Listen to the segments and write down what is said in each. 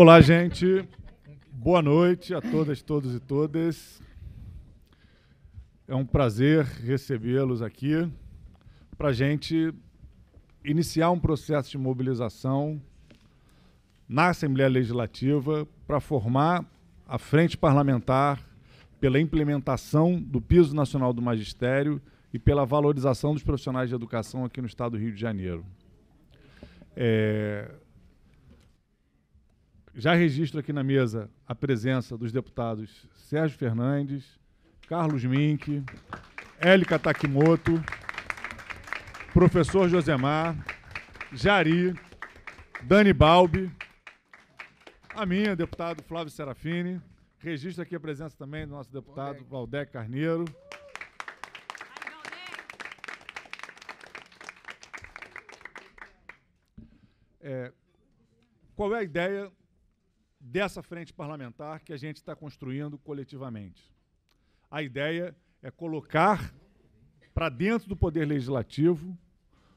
Olá, gente. Boa noite a todas, todos e todas. É um prazer recebê-los aqui para a gente iniciar um processo de mobilização na Assembleia Legislativa para formar a frente parlamentar pela implementação do piso nacional do magistério e pela valorização dos profissionais de educação aqui no estado do Rio de Janeiro. É... Já registro aqui na mesa a presença dos deputados Sérgio Fernandes, Carlos Mink, Élica Takimoto, professor Josemar, Jari, Dani Balbi, a minha, deputado Flávio Serafini. Registro aqui a presença também do nosso deputado Valdec Carneiro. É, qual é a ideia dessa frente parlamentar que a gente está construindo coletivamente? A ideia é colocar para dentro do Poder Legislativo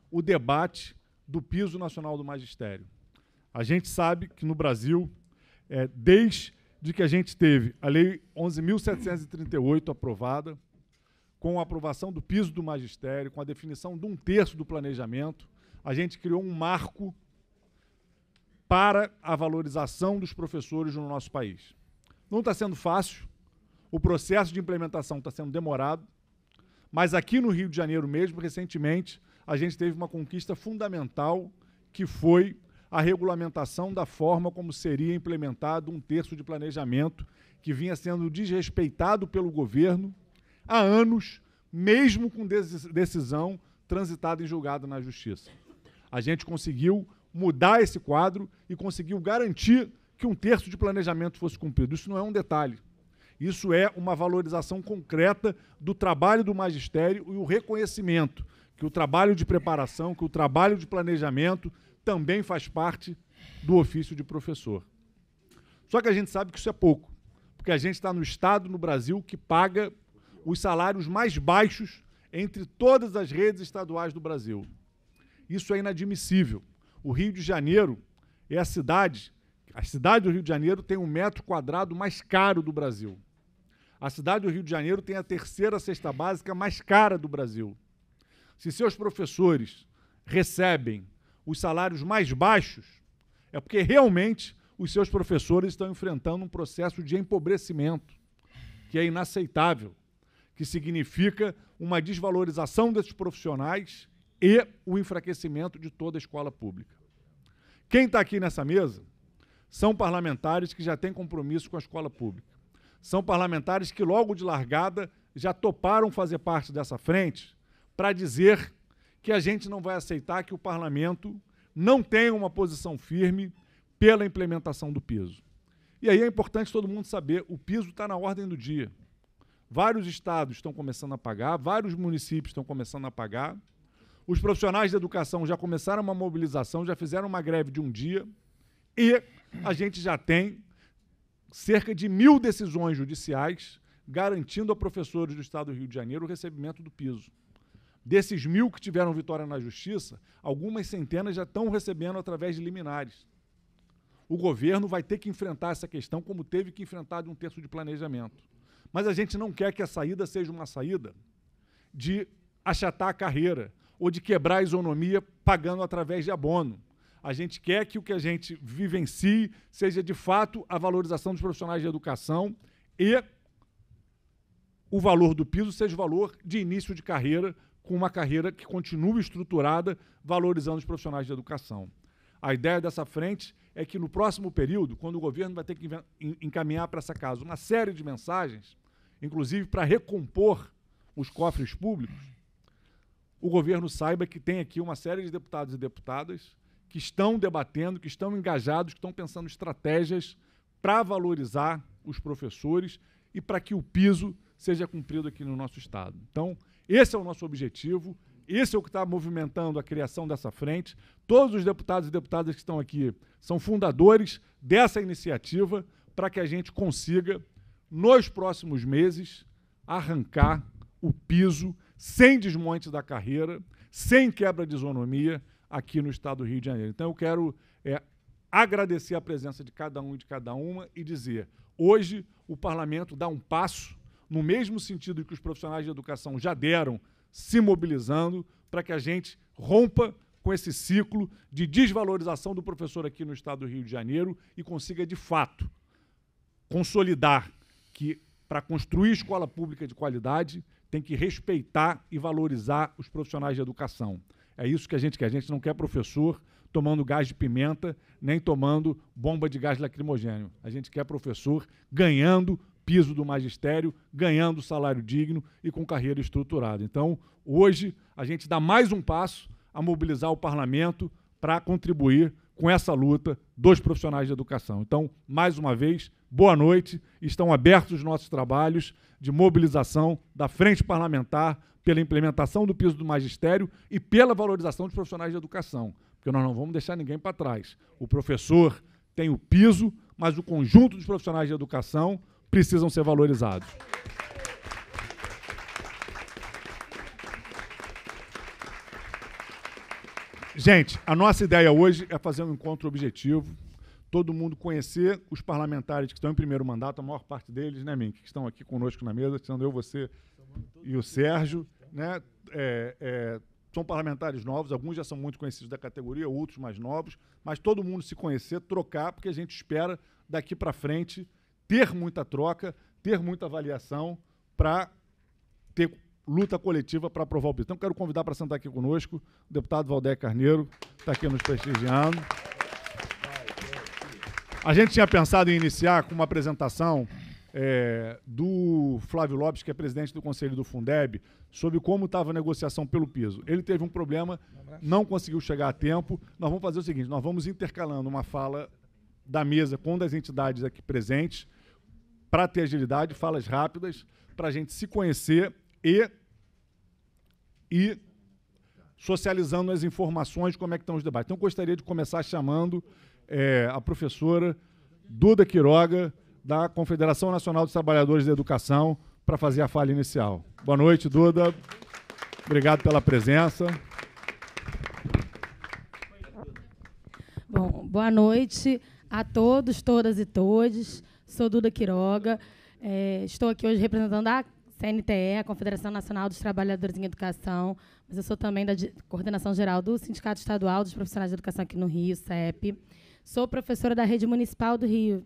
o debate do piso nacional do magistério. A gente sabe que no Brasil, é, desde que a gente teve a Lei 11.738 aprovada, com a aprovação do piso do magistério, com a definição de um terço do planejamento, a gente criou um marco para a valorização dos professores no nosso país. Não está sendo fácil, o processo de implementação está sendo demorado, mas aqui no Rio de Janeiro mesmo, recentemente, a gente teve uma conquista fundamental, que foi a regulamentação da forma como seria implementado um terço de planejamento que vinha sendo desrespeitado pelo governo há anos, mesmo com decisão transitada em julgado na Justiça. A gente conseguiu mudar esse quadro e conseguiu garantir que um terço de planejamento fosse cumprido. Isso não é um detalhe. Isso é uma valorização concreta do trabalho do magistério e o reconhecimento que o trabalho de preparação, que o trabalho de planejamento também faz parte do ofício de professor. Só que a gente sabe que isso é pouco, porque a gente está no estado no Brasil que paga os salários mais baixos entre todas as redes estaduais do Brasil. Isso é inadmissível. O Rio de Janeiro é a cidade, a cidade do Rio de Janeiro tem um metro quadrado mais caro do Brasil. A cidade do Rio de Janeiro tem a terceira cesta básica mais cara do Brasil. Se seus professores recebem os salários mais baixos, é porque realmente os seus professores estão enfrentando um processo de empobrecimento, que é inaceitável, que significa uma desvalorização desses profissionais e o enfraquecimento de toda a escola pública. Quem está aqui nessa mesa são parlamentares que já têm compromisso com a escola pública. São parlamentares que, logo de largada, já toparam fazer parte dessa frente para dizer que a gente não vai aceitar que o parlamento não tenha uma posição firme pela implementação do piso. E aí é importante todo mundo saber, o piso está na ordem do dia. Vários estados estão começando a pagar, vários municípios estão começando a pagar, os profissionais da educação já começaram uma mobilização, já fizeram uma greve de um dia e a gente já tem cerca de mil decisões judiciais garantindo a professores do Estado do Rio de Janeiro o recebimento do piso. Desses mil que tiveram vitória na justiça, algumas centenas já estão recebendo através de liminares. O governo vai ter que enfrentar essa questão como teve que enfrentar de um terço de planejamento. Mas a gente não quer que a saída seja uma saída de achatar a carreira, ou de quebrar a isonomia pagando através de abono. A gente quer que o que a gente vivencie seja de fato a valorização dos profissionais de educação e o valor do piso seja o valor de início de carreira, com uma carreira que continue estruturada, valorizando os profissionais de educação. A ideia dessa frente é que no próximo período, quando o governo vai ter que encaminhar para essa casa uma série de mensagens, inclusive para recompor os cofres públicos, o governo saiba que tem aqui uma série de deputados e deputadas que estão debatendo, que estão engajados, que estão pensando estratégias para valorizar os professores e para que o piso seja cumprido aqui no nosso Estado. Então, esse é o nosso objetivo, esse é o que está movimentando a criação dessa frente. Todos os deputados e deputadas que estão aqui são fundadores dessa iniciativa para que a gente consiga, nos próximos meses, arrancar o piso sem desmonte da carreira, sem quebra de isonomia aqui no estado do Rio de Janeiro. Então eu quero é, agradecer a presença de cada um e de cada uma e dizer: hoje o parlamento dá um passo no mesmo sentido que os profissionais de educação já deram, se mobilizando para que a gente rompa com esse ciclo de desvalorização do professor aqui no estado do Rio de Janeiro e consiga, de fato, consolidar que, para construir escola pública de qualidade, tem que respeitar e valorizar os profissionais de educação. É isso que a gente quer. A gente não quer professor tomando gás de pimenta, nem tomando bomba de gás lacrimogênio. A gente quer professor ganhando piso do magistério, ganhando salário digno e com carreira estruturada. Então, hoje, a gente dá mais um passo a mobilizar o parlamento para contribuir com essa luta dos profissionais de educação. Então, mais uma vez, boa noite. Estão abertos os nossos trabalhos de mobilização da frente parlamentar pela implementação do piso do magistério e pela valorização dos profissionais de educação, porque nós não vamos deixar ninguém para trás. O professor tem o piso, mas o conjunto dos profissionais de educação precisam ser valorizados. Gente, a nossa ideia hoje é fazer um encontro objetivo, todo mundo conhecer os parlamentares que estão em primeiro mandato, a maior parte deles, né, Mink, que estão aqui conosco na mesa, sendo eu, você e o Sérgio, né, é, é, são parlamentares novos, alguns já são muito conhecidos da categoria, outros mais novos, mas todo mundo se conhecer, trocar, porque a gente espera daqui para frente ter muita troca, ter muita avaliação para ter luta coletiva para aprovar o piso. Então, quero convidar para sentar aqui conosco o deputado Valdeir Carneiro, está aqui nos prestigiando. A gente tinha pensado em iniciar com uma apresentação é, do Flávio Lopes, que é presidente do Conselho do Fundeb, sobre como estava a negociação pelo piso. Ele teve um problema, não conseguiu chegar a tempo. Nós vamos fazer o seguinte: nós vamos intercalando uma fala da mesa com das entidades aqui presentes, para ter agilidade, falas rápidas, para a gente se conhecer e, e socializando as informações como é que estão os debates. Então, gostaria de começar chamando é, a professora Duda Quiroga, da Confederação Nacional dos Trabalhadores da Educação, para fazer a fala inicial. Boa noite, Duda. Obrigado pela presença. Bom, boa noite a todos, todas e todos. Sou Duda Quiroga. É, estou aqui hoje representando a CNTE, a Confederação Nacional dos Trabalhadores em Educação, mas eu sou também da coordenação geral do Sindicato Estadual dos Profissionais de Educação aqui no Rio, CEP. Sou professora da Rede Municipal do Rio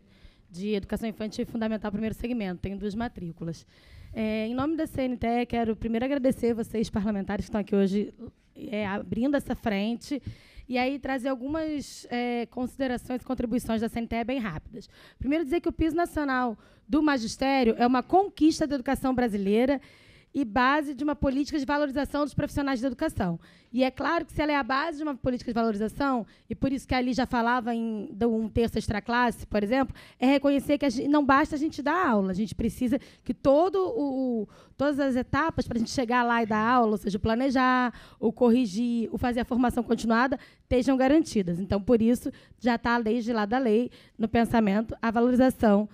de Educação Infantil e Fundamental Primeiro Segmento, tenho duas matrículas. É, em nome da CNTE, quero primeiro agradecer vocês, parlamentares, que estão aqui hoje é, abrindo essa frente e aí trazer algumas é, considerações e contribuições da CNTE bem rápidas. Primeiro, dizer que o piso nacional do magistério é uma conquista da educação brasileira e base de uma política de valorização dos profissionais da educação. E é claro que se ela é a base de uma política de valorização, e por isso que ali já falava em um terço extra classe, por exemplo, é reconhecer que gente, não basta a gente dar aula, a gente precisa que todo o, todas as etapas para a gente chegar lá e dar aula, ou seja, o planejar, o corrigir, o fazer a formação continuada, estejam garantidas. Então, por isso, já está desde lá da lei, no pensamento, a valorização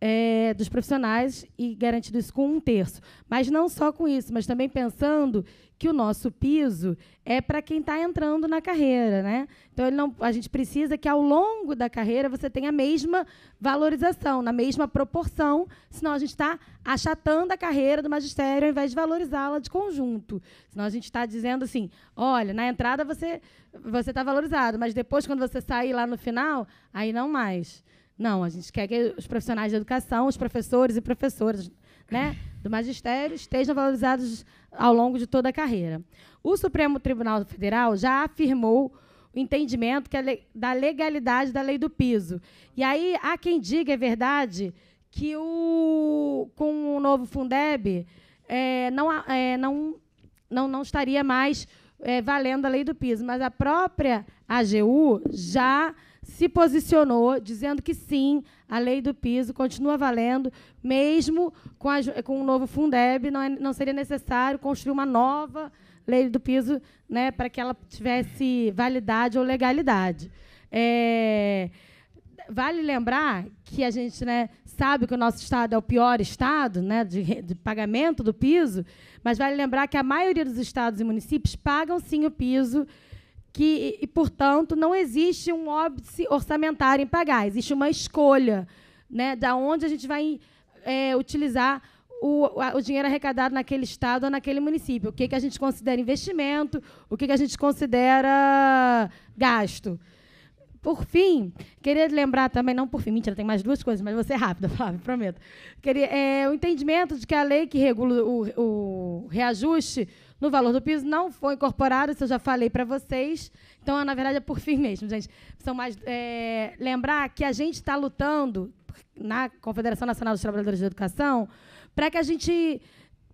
é, dos profissionais e garantido isso com um terço. Mas não só com isso, mas também pensando que o nosso piso é para quem está entrando na carreira. Né? Então, não, a gente precisa que, ao longo da carreira, você tenha a mesma valorização, na mesma proporção, senão a gente está achatando a carreira do magistério ao invés de valorizá-la de conjunto. Senão a gente está dizendo assim, olha, na entrada você você está valorizado, mas depois, quando você sair lá no final, aí não mais. Não, a gente quer que os profissionais de educação, os professores e professoras né, do magistério estejam valorizados ao longo de toda a carreira. O Supremo Tribunal Federal já afirmou o entendimento que é da legalidade da lei do piso. E aí há quem diga, é verdade, que o, com o novo Fundeb é, não, é, não, não, não estaria mais é, valendo a lei do piso, mas a própria AGU já se posicionou dizendo que sim, a lei do piso continua valendo, mesmo com, a, com o novo Fundeb, não, é, não seria necessário construir uma nova lei do piso né, para que ela tivesse validade ou legalidade. É, vale lembrar que a gente né, sabe que o nosso estado é o pior estado né, de, de, pagamento do piso, mas vale lembrar que a maioria dos estados e municípios pagam sim o piso que, e, portanto, não existe um óbice orçamentário em pagar, existe uma escolha né, da onde a gente vai é, utilizar o, o, dinheiro arrecadado naquele estado ou naquele município. O que, que a gente considera investimento, o que, que a gente considera gasto. Por fim, queria lembrar também, não por fim, mentira, tem mais duas coisas, mas vou ser rápida, Flávio, prometo. Queria, é, o entendimento de que a lei que regula o, o reajuste no valor do piso não foi incorporada, isso eu já falei para vocês. Então, na verdade, é por fim mesmo, gente. São mais, é, lembrar que a gente está lutando na Confederação Nacional dos Trabalhadores da Educação para que a gente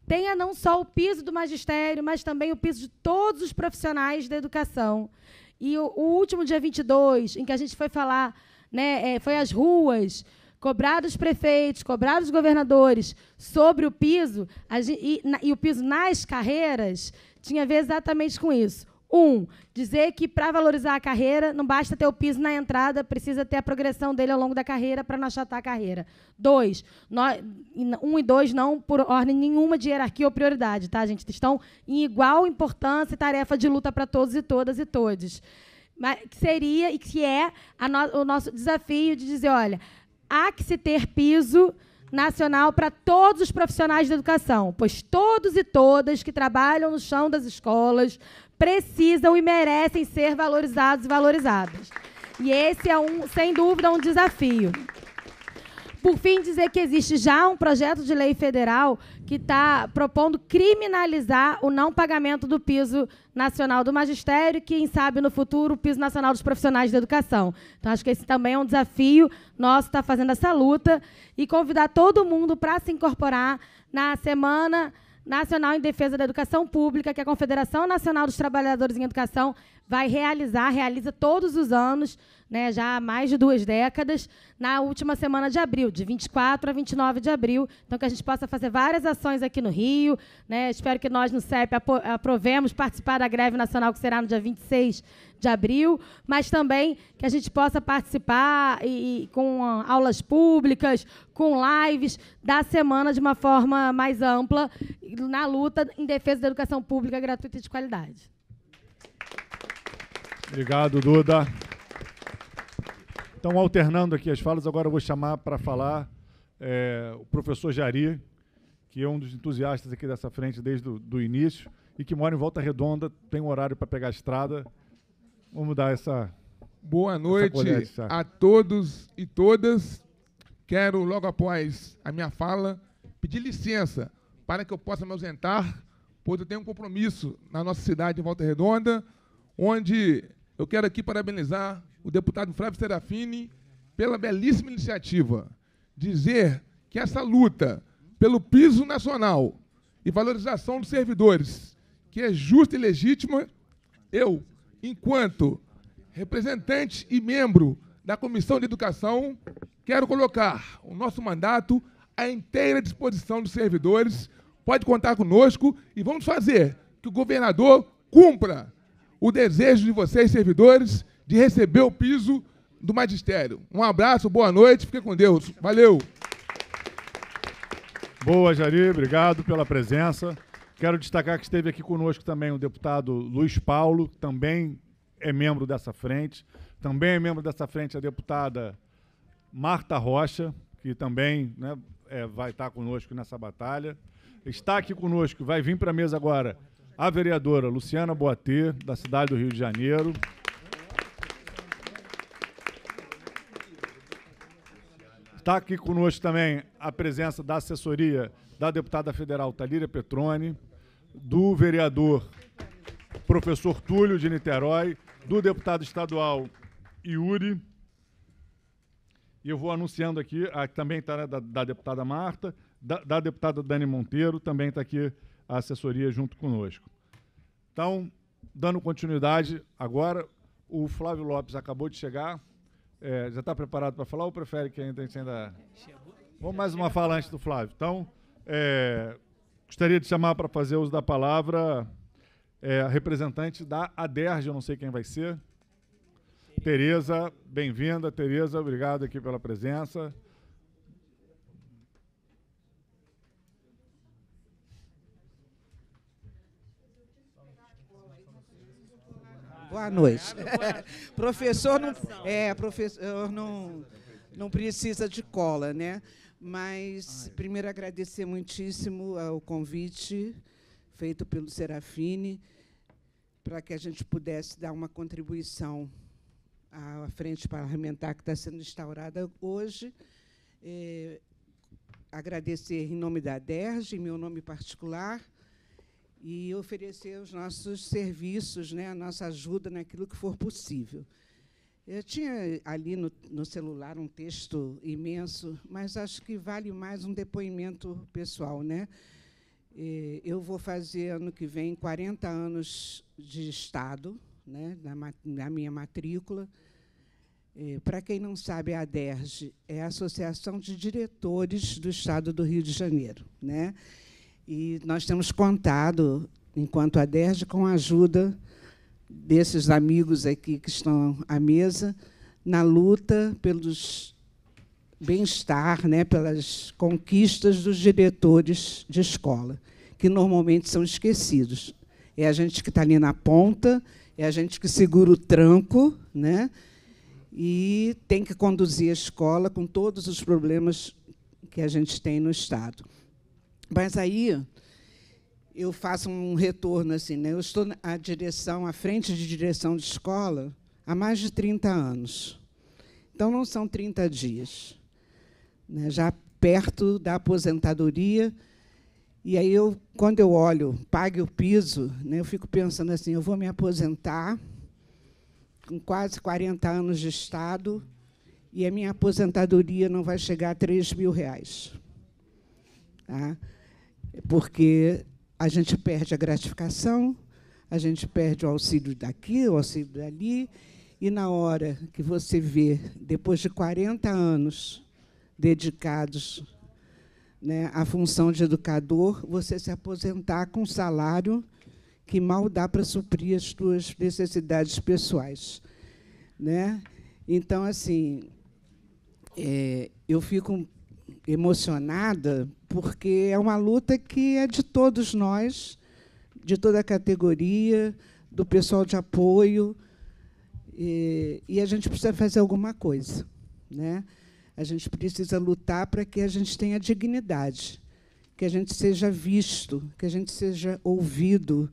tenha não só o piso do magistério, mas também o piso de todos os profissionais da educação. E o, o último dia 22, em que a gente foi falar, né, é, foi às ruas, cobrar dos prefeitos, cobrar dos governadores sobre o piso, e, e o piso nas carreiras, tinha a ver exatamente com isso. Um, dizer que para valorizar a carreira, não basta ter o piso na entrada, precisa ter a progressão dele ao longo da carreira para não achatar a carreira. Dois, nós, um e dois não por ordem nenhuma de hierarquia ou prioridade, tá, gente? Estão em igual importância e tarefa de luta para todos e todas e todos. Mas que seria e que é no, o nosso desafio de dizer, olha, há que se ter piso nacional para todos os profissionais da educação, pois todos e todas que trabalham no chão das escolas, precisam e merecem ser valorizados e valorizadas. E esse é, um, sem dúvida, um desafio. Por fim, dizer que existe já um projeto de lei federal que está propondo criminalizar o não pagamento do piso nacional do magistério quem sabe, no futuro, o piso nacional dos profissionais da educação. Então, acho que esse também é um desafio nosso estar tá fazendo essa luta e convidar todo mundo para se incorporar na semana Nacional em Defesa da Educação Pública, que a Confederação Nacional dos Trabalhadores em Educação vai realizar, realiza todos os anos, né, já há mais de duas décadas, na última semana de abril, de 24 a 29 de abril. Então, que a gente possa fazer várias ações aqui no Rio. Né, espero que nós, no CEP, aprovemos participar da greve nacional, que será no dia 26 de abril, mas também que a gente possa participar e, e, com aulas públicas, com lives da semana de uma forma mais ampla, na luta em defesa da educação pública gratuita e de qualidade. Obrigado, Duda. Então, alternando aqui as falas, agora eu vou chamar para falar é, o professor Jari, que é um dos entusiastas aqui dessa frente desde o início e que mora em Volta Redonda, tem um horário para pegar a estrada. Vamos dar essa. Boa noite essa a todos e todas. Quero, logo após a minha fala, pedir licença para que eu possa me ausentar, pois eu tenho um compromisso na nossa cidade, em Volta Redonda, onde eu quero aqui parabenizar o deputado Flávio Serafini pela belíssima iniciativa. Dizer que essa luta pelo piso nacional e valorização dos servidores, que é justa e legítima, eu, enquanto representante e membro da Comissão de Educação, quero colocar o nosso mandato à inteira disposição dos servidores. Pode contar conosco e vamos fazer que o governador cumpra o desejo de vocês, servidores, de receber o piso do magistério. Um abraço, boa noite, fique com Deus. Valeu! Boa, Jari, obrigado pela presença. Quero destacar que esteve aqui conosco também o deputado Luiz Paulo, também é membro dessa frente. Também é membro dessa frente a deputada Marta Rocha, que também né, é, vai estar conosco nessa batalha. Está aqui conosco, vai vir para a mesa agora a vereadora Luciana Boatê, da cidade do Rio de Janeiro. Está aqui conosco também a presença da assessoria da deputada federal Talíria Petrone, do vereador professor Túlio de Niterói, do deputado estadual Yuri. E eu vou anunciando aqui, a, também está né, da, da, deputada Marta, da, da deputada Dani Monteiro, também está aqui a assessoria junto conosco. Então, dando continuidade, agora o Flávio Lopes acabou de chegar. É, já está preparado para falar ou prefere que ainda ainda. Vamos mais uma fala antes do Flávio. Então, é, gostaria de chamar para fazer uso da palavra é, a representante da ADERJ, eu não sei quem vai ser. Tereza, bem-vinda, Tereza, obrigado aqui pela presença. Boa noite. professor não, é, professor não, não precisa de cola, né? Mas primeiro agradecer muitíssimo o convite feito pelo Serafine para que a gente pudesse dar uma contribuição à frente parlamentar que está sendo instaurada hoje. É, agradecer em nome da DERJ, em meu nome particular, e oferecer os nossos serviços, né, a nossa ajuda naquilo que for possível. Eu tinha ali no, no, celular um texto imenso, mas acho que vale mais um depoimento pessoal. Né? Eu vou fazer ano que vem 40 anos de Estado, né, na, na minha matrícula. Para quem não sabe, a ADERJ é a Associação de Diretores do Estado do Rio de Janeiro. Né? E nós temos contado, enquanto a DERJ, com a ajuda desses amigos aqui que estão à mesa, na luta pelos bem-estar, né, pelas conquistas dos diretores de escola, que normalmente são esquecidos. É a gente que está ali na ponta, é a gente que segura o tranco, né, e tem que conduzir a escola com todos os problemas que a gente tem no Estado. Mas aí eu faço um retorno assim, né? Eu estou à direção, à frente de direção de escola há mais de 30 anos. Então não são 30 dias. Né? Já perto da aposentadoria. E aí eu, quando eu olho, pague o piso, né, eu fico pensando assim, eu vou me aposentar com quase 40 anos de Estado e a minha aposentadoria não vai chegar a 3 mil reais. Tá? Porque a gente perde a gratificação, a gente perde o auxílio daqui, o auxílio dali, e na hora que você vê, depois de 40 anos dedicados né, à função de educador, você se aposentar com um salário que mal dá para suprir as suas necessidades pessoais. Né? Então, assim, é, eu fico emocionada porque é uma luta que é de todos nós, de toda a categoria, do pessoal de apoio, e, e a gente precisa fazer alguma coisa. Né? A gente precisa lutar para que a gente tenha dignidade, que a gente seja visto, que a gente seja ouvido,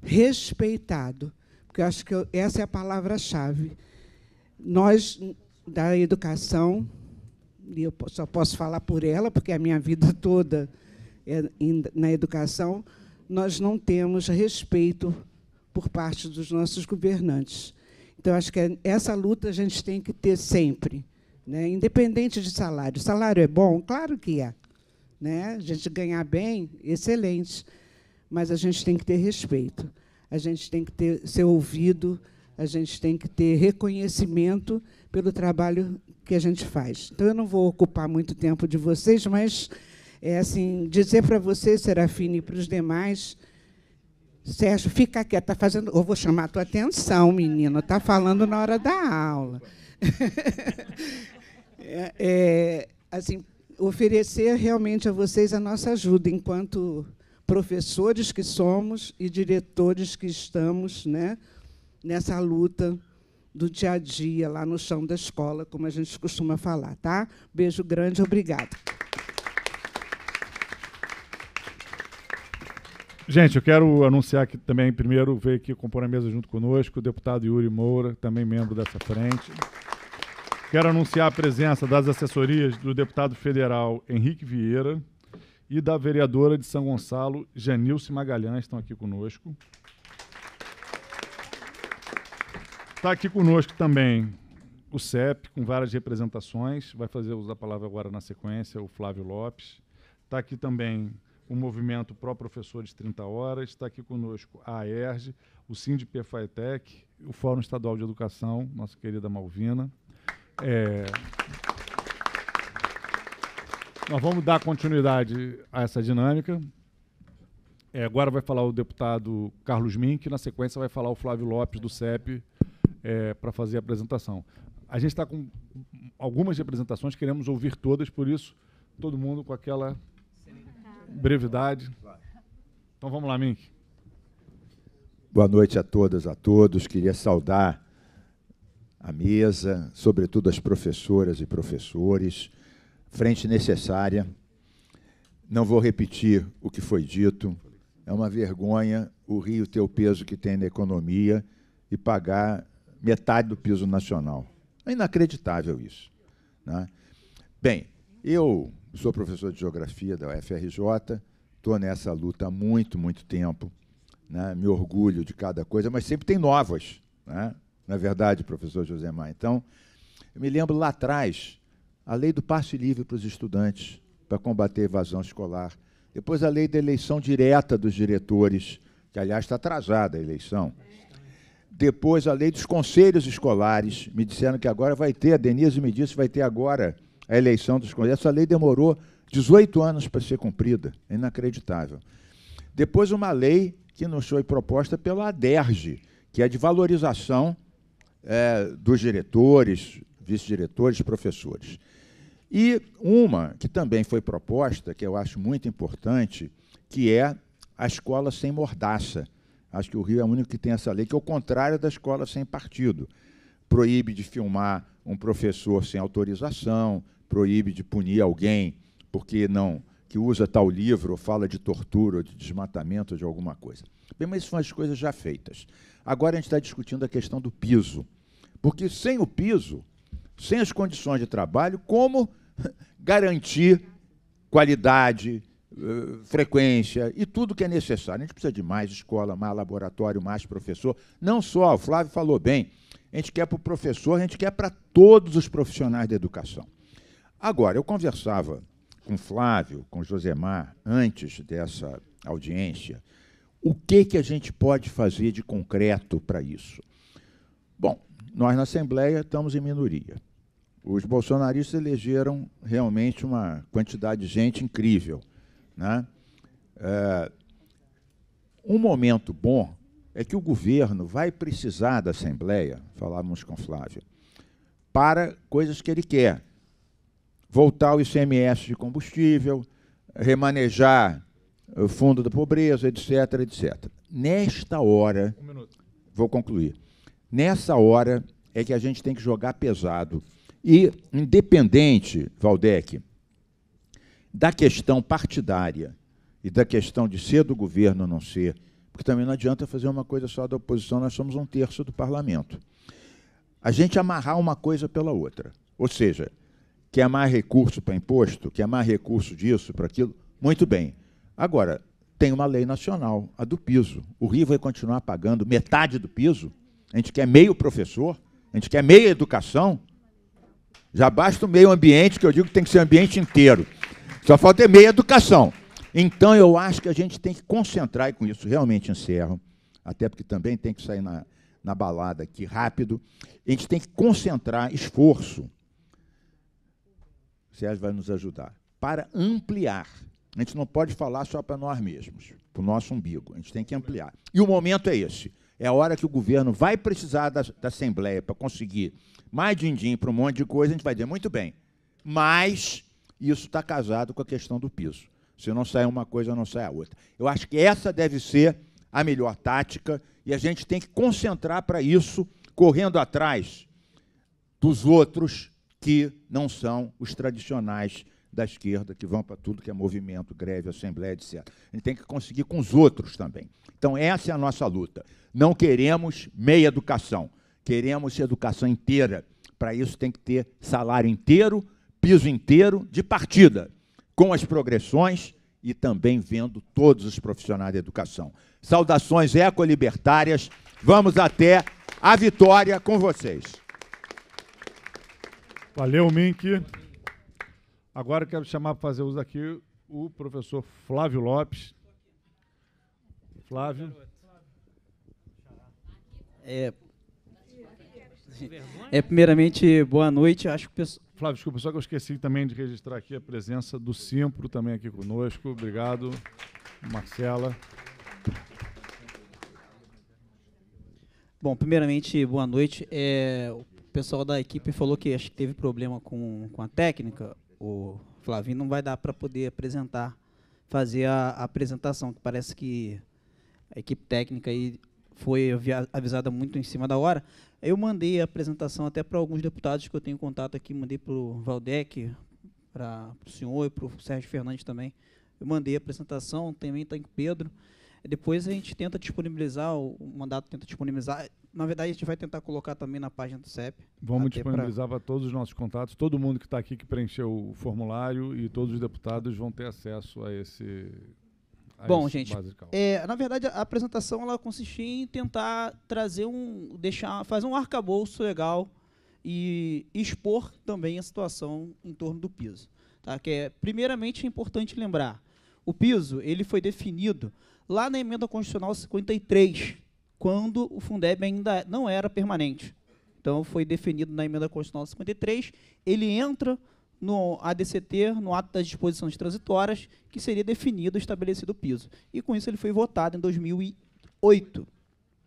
respeitado, porque eu acho que essa é a palavra-chave. Nós, da educação, e eu só posso falar por ela, porque a minha vida toda é na educação, nós não temos respeito por parte dos nossos governantes. Então, acho que essa luta a gente tem que ter sempre, né? independente de salário. Salário é bom? Claro que é. Né? A gente ganhar bem, excelente. Mas a gente tem que ter respeito, a gente tem que ter, ser ouvido, a gente tem que ter reconhecimento pelo trabalho que a gente faz. Então, eu não vou ocupar muito tempo de vocês, mas é assim dizer para você, Serafine, e para os demais, Sérgio, fica quieto, está fazendo. Eu vou chamar a tua atenção, menino. Está falando na hora da aula. é, é, assim, oferecer realmente a vocês a nossa ajuda enquanto professores que somos e diretores que estamos, né, nessa luta do dia a dia lá no chão da escola, como a gente costuma falar, tá? Beijo grande, obrigada. Gente, eu quero anunciar que também, primeiro, veio aqui compor a mesa junto conosco o deputado Yuri Moura, também membro dessa frente. Quero anunciar a presença das assessorias do deputado federal Henrique Vieira e da vereadora de São Gonçalo, Janilce Magalhães, estão aqui conosco. Está aqui conosco também o CEP, com várias representações. Vai fazer uso da palavra agora na sequência, o Flávio Lopes. Está aqui também o movimento Pró Professores 30 Horas. Está aqui conosco a AERJ, o Sindip Faetec, o Fórum Estadual de Educação, nossa querida Malvina. É... Nós vamos dar continuidade a essa dinâmica. É, agora vai falar o deputado Carlos Mink, na sequência vai falar o Flávio Lopes, do CEP, é, para fazer a apresentação. A gente está com algumas representações, queremos ouvir todas, por isso, todo mundo com aquela brevidade. Então vamos lá, Mink. Boa noite a todas, a todos. Queria saudar a mesa, sobretudo as professoras e professores. Frente necessária. Não vou repetir o que foi dito. É uma vergonha o Rio ter o peso que tem na economia e pagar metade do piso nacional. É inacreditável isso. Né? Bem, eu sou professor de geografia da UFRJ, estou nessa luta há muito, muito tempo né? me orgulho de cada coisa, mas sempre tem novas. Né? Não é verdade, professor Josemar? Então, eu me lembro lá atrás, a lei do passe livre para os estudantes, para combater a evasão escolar. Depois, a lei da eleição direta dos diretores, que, aliás, está atrasada a eleição. Depois, a lei dos conselhos escolares. Me disseram que agora vai ter, a Denise me disse vai ter agora a eleição dos conselhos. Essa lei demorou 18 anos para ser cumprida. É inacreditável. Depois, uma lei que nos foi proposta pela ADERJ, que é de valorização é, dos diretores, vice-diretores, professores. E uma que também foi proposta, que eu acho muito importante, que é a escola sem mordaça. Acho que o Rio é o único que tem essa lei, que é o contrário da escola sem partido. Proíbe de filmar um professor sem autorização, proíbe de punir alguém porque não que usa tal livro, ou fala de tortura, ou de desmatamento, ou de alguma coisa. Bem, mas são as coisas já feitas. Agora a gente está discutindo a questão do piso. Porque sem o piso, sem as condições de trabalho, como garantir qualidade, eh, frequência e tudo que é necessário. A gente precisa de mais escola, mais laboratório, mais professor. Não só, o Flávio falou bem, a gente quer para o professor, a gente quer para todos os profissionais da educação. Agora, eu conversava com Flávio, com Josemar, antes dessa audiência, o que, que a gente pode fazer de concreto para isso? Bom, nós na Assembleia estamos em minoria. Os bolsonaristas elegeram realmente uma quantidade de gente incrível. Né? É, um momento bom é que o governo vai precisar da Assembleia, falávamos com Flávio, para coisas que ele quer voltar o ICMS de combustível, remanejar o fundo da pobreza, etc, etc. Nesta hora, um vou concluir, nessa hora é que a gente tem que jogar pesado. E, independente, Valdec, da questão partidária e da questão de ser do governo ou não ser, porque também não adianta fazer uma coisa só da oposição, nós somos um terço do parlamento. A gente amarrar uma coisa pela outra. Ou seja, Quer mais recurso para imposto? Quer mais recurso disso, para aquilo? Muito bem. Agora, tem uma lei nacional, a do piso. O Rio vai continuar pagando metade do piso? A gente quer meio professor? A gente quer meia educação? Já basta o meio ambiente, que eu digo que tem que ser ambiente inteiro. Só falta meia educação. Então, eu acho que a gente tem que concentrar, e com isso realmente encerro, até porque também tem que sair na, na balada aqui rápido, a gente tem que concentrar esforço o Sérgio vai nos ajudar, para ampliar. A gente não pode falar só para nós mesmos, para o nosso umbigo. A gente tem que ampliar. E o momento é esse. É a hora que o governo vai precisar da, da Assembleia para conseguir mais din-din para um monte de coisa, a gente vai dizer, muito bem, mas isso está casado com a questão do piso. Se não sai uma coisa, não sai a outra. Eu acho que essa deve ser a melhor tática e a gente tem que concentrar para isso, correndo atrás dos outros que não são os tradicionais da esquerda, que vão para tudo que é movimento, greve, assembleia, etc. A gente tem que conseguir com os outros também. Então, essa é a nossa luta. Não queremos meia educação, queremos educação inteira. Para isso, tem que ter salário inteiro, piso inteiro, de partida, com as progressões e também vendo todos os profissionais da educação. Saudações ecolibertárias. Vamos até a vitória com vocês. Valeu, Mink. Agora quero chamar para fazer uso aqui o professor Flávio Lopes. Flávio. É, é primeiramente, boa noite. Acho que pessoal... Flávio, desculpa, só que eu esqueci também de registrar aqui a presença do Simpro também aqui conosco. Obrigado, Marcela. Bom, primeiramente, boa noite. É, pessoal da equipe falou que acho que teve problema com, com a técnica. O Flavinho não vai dar para poder apresentar, fazer a, a, apresentação, que parece que a equipe técnica aí foi avisada muito em cima da hora. Eu mandei a apresentação até para alguns deputados que eu tenho contato aqui, mandei para o Valdec, para o senhor e para o Sérgio Fernandes também. Eu mandei a apresentação, também está em Pedro. Depois a gente tenta disponibilizar, o, mandato tenta disponibilizar. Na verdade, a gente vai tentar colocar também na página do CEP. Vamos disponibilizar para todos os nossos contatos, todo mundo que está aqui que preencheu o formulário e todos os deputados vão ter acesso a esse. Bom, gente, é, na verdade a apresentação ela consistia em tentar trazer um, deixar, fazer um arcabouço legal e expor também a situação em torno do piso. Tá? Que é, primeiramente, é importante lembrar, o piso ele foi definido lá na emenda constitucional 53, quando o Fundeb ainda não era permanente. Então, foi definido na emenda constitucional 53, ele entra no ADCT, no ato das disposições transitórias, que seria definido, estabelecido o piso. E com isso ele foi votado em 2008.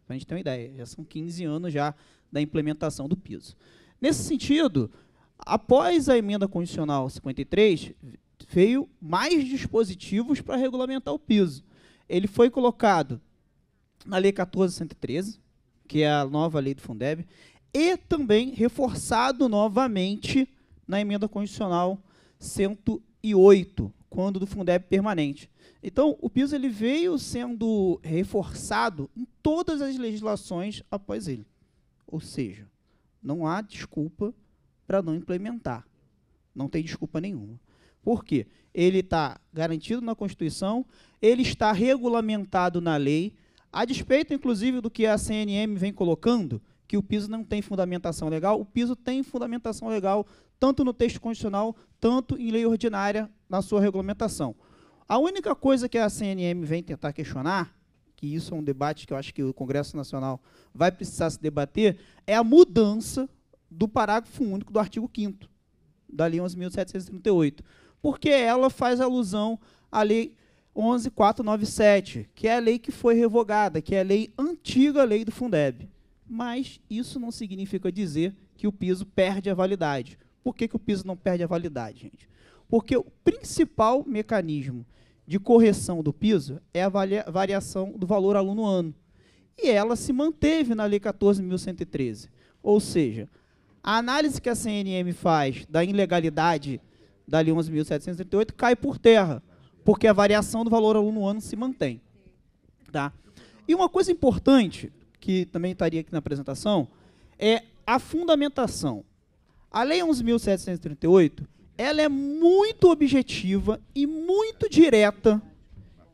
Para a gente ter uma ideia, já são 15 anos já da implementação do piso. Nesse sentido, após a emenda constitucional 53, veio mais dispositivos para regulamentar o piso. Ele foi colocado na Lei 1413, que é a nova lei do Fundeb, e também reforçado novamente na emenda constitucional 108, quando do Fundeb permanente. Então, o piso ele veio sendo reforçado em todas as legislações após ele. Ou seja, não há desculpa para não implementar. Não tem desculpa nenhuma. Por quê? Ele está garantido na Constituição, ele está regulamentado na lei, a despeito, inclusive, do que a CNM vem colocando, que o piso não tem fundamentação legal, o piso tem fundamentação legal tanto no texto constitucional, tanto em lei ordinária na sua regulamentação. A única coisa que a CNM vem tentar questionar que isso é um debate que eu acho que o Congresso Nacional vai precisar se debater, é a mudança do parágrafo único do artigo 5 da Lei 11.738, porque ela faz alusão à Lei 11.497, que é a lei que foi revogada, que é a lei antiga lei do Fundeb. Mas isso não significa dizer que o piso perde a validade. Por que, que o piso não perde a validade, gente? Porque o principal mecanismo de correção do piso é a variação do valor aluno ano. E ela se manteve na Lei 14.113. Ou seja, a análise que a CNM faz da ilegalidade da Lei 11.738 cai por terra, porque a variação do valor aluno ano se mantém. Tá? E uma coisa importante, que também estaria aqui na apresentação, é a fundamentação. A Lei 11.738 ela é muito objetiva e muito direta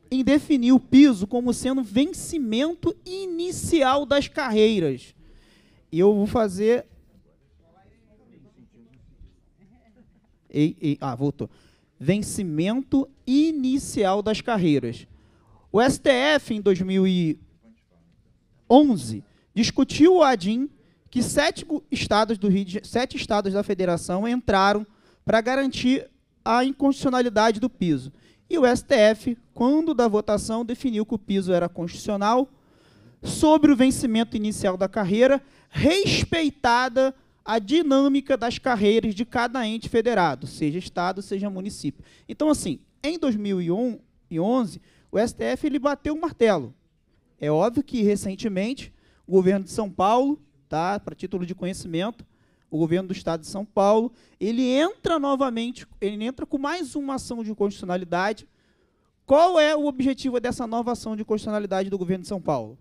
em definir o piso como sendo vencimento inicial das carreiras. E eu vou fazer. Ei, ei, ah, voltou. Vencimento inicial das carreiras. O STF, em 2011, discutiu o ADIM que sete estados, do Rio de, sete estados da federação entraram para garantir a inconstitucionalidade do piso. E o STF, quando da votação, definiu que o piso era constitucional sobre o vencimento inicial da carreira, respeitada a dinâmica das carreiras de cada ente federado, seja estado, seja município. Então, assim, em 2011, o STF ele bateu o um martelo. É óbvio que recentemente o governo de São Paulo, tá, para título de conhecimento, o governo do Estado de São Paulo, ele entra novamente, ele entra com mais uma ação de constitucionalidade. Qual é o objetivo dessa nova ação de constitucionalidade do governo de São Paulo?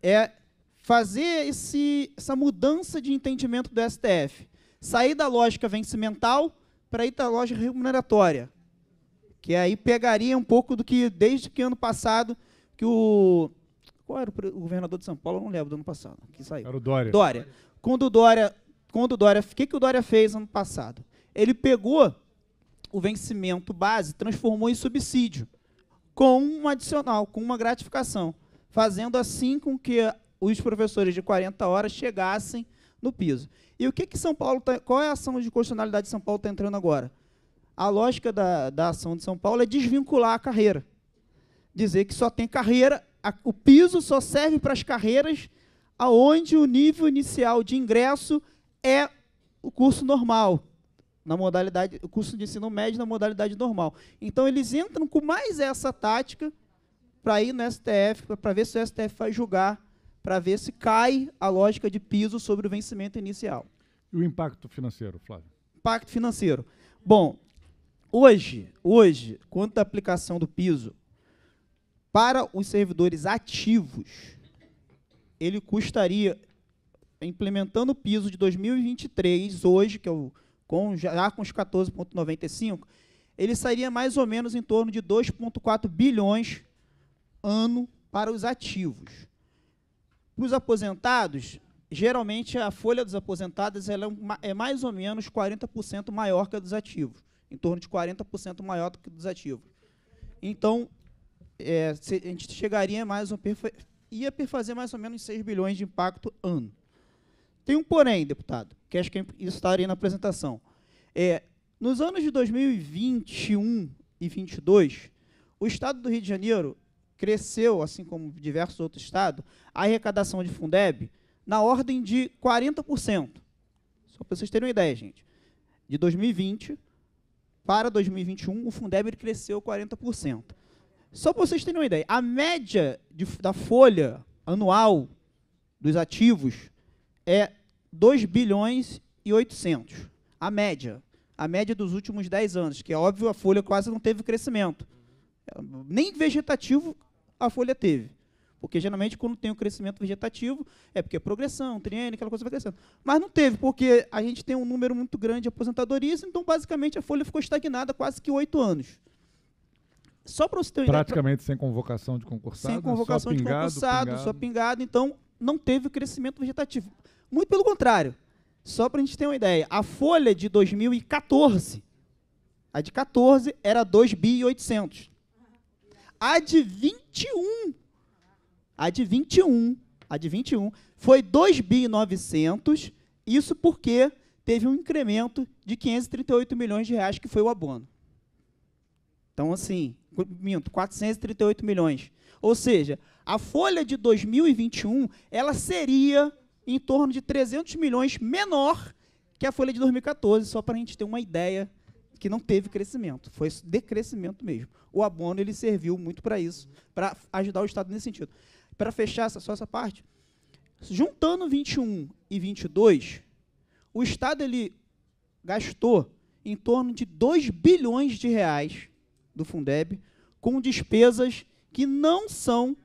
É fazer esse, essa mudança de entendimento do STF. Sair da lógica vencimental para ir para a lógica remuneratória. Que aí pegaria um pouco do que, desde que ano passado, que o. Qual era o governador de São Paulo? Eu não lembro do ano passado. Que saiu. Era o Dória. Dória. Quando o Dória quando o Dória, o que, que o Dória fez ano passado? Ele pegou o vencimento base, transformou em subsídio, com um adicional, com uma gratificação, fazendo assim com que os professores de 40 horas chegassem no piso. E o que que São Paulo tá, qual é a ação de constitucionalidade de São Paulo está entrando agora? A lógica da, da ação de São Paulo é desvincular a carreira. Dizer que só tem carreira, a, o piso só serve para as carreiras aonde o nível inicial de ingresso é o curso normal, na modalidade, o curso de ensino médio na modalidade normal. Então eles entram com mais essa tática para ir no STF, para ver se o STF vai julgar para ver se cai a lógica de piso sobre o vencimento inicial. E o impacto financeiro, Flávio? Impacto financeiro. Bom, hoje, hoje, quanto à aplicação do piso para os servidores ativos, ele custaria, implementando o piso de 2023, hoje, que é o, com, já com os 14,95, ele sairia mais ou menos em torno de 2,4 bilhões ano para os ativos. Para os aposentados, geralmente a folha dos aposentados ela é, é mais ou menos 40% maior que a dos ativos, em torno de 40% maior do que a dos ativos. Então, é, a gente chegaria mais um ia fazer mais ou menos 6 bilhões de impacto ano. Tem um porém, deputado, que acho que isso estaria na apresentação. É, nos anos de 2021 e 2022, o Estado do Rio de Janeiro cresceu, assim como diversos outros estados, a arrecadação de Fundeb na ordem de 40%. Só para vocês terem uma ideia, gente. De 2020 para 2021, o Fundeb cresceu 40%. Só para vocês terem uma ideia, a média de, da folha anual dos ativos é 2 bilhões e 800. A média. A média dos últimos 10 anos, que é óbvio, a folha quase não teve crescimento. Nem vegetativo a folha teve. Porque geralmente quando tem o um crescimento vegetativo, é porque é progressão, triênio, aquela coisa vai crescendo. Mas não teve, porque a gente tem um número muito grande de aposentadorias, então basicamente a folha ficou estagnada quase que oito anos. Só para você ter Praticamente ideia, sem convocação de concursado. Sem convocação só de pingado, concursado, pingado. só pingado, então não teve crescimento vegetativo. Muito pelo contrário. Só para a gente ter uma ideia, a folha de 2014, a de 14 era 2 bi 800. A de 21 a de 21, a de 21 foi 2 bi 900, isso porque teve um incremento de 538 milhões de reais que foi o abono. Então assim, minto, 438 milhões. Ou seja, a folha de 2021, ela seria em torno de 300 milhões menor que a folha de 2014, só para a gente ter uma ideia que não teve crescimento, foi decrescimento mesmo. O abono ele serviu muito para isso, para ajudar o Estado nesse sentido para fechar essa, só essa parte, juntando 21 e 22, o Estado ele gastou em torno de 2 bilhões de reais do Fundeb com despesas que não são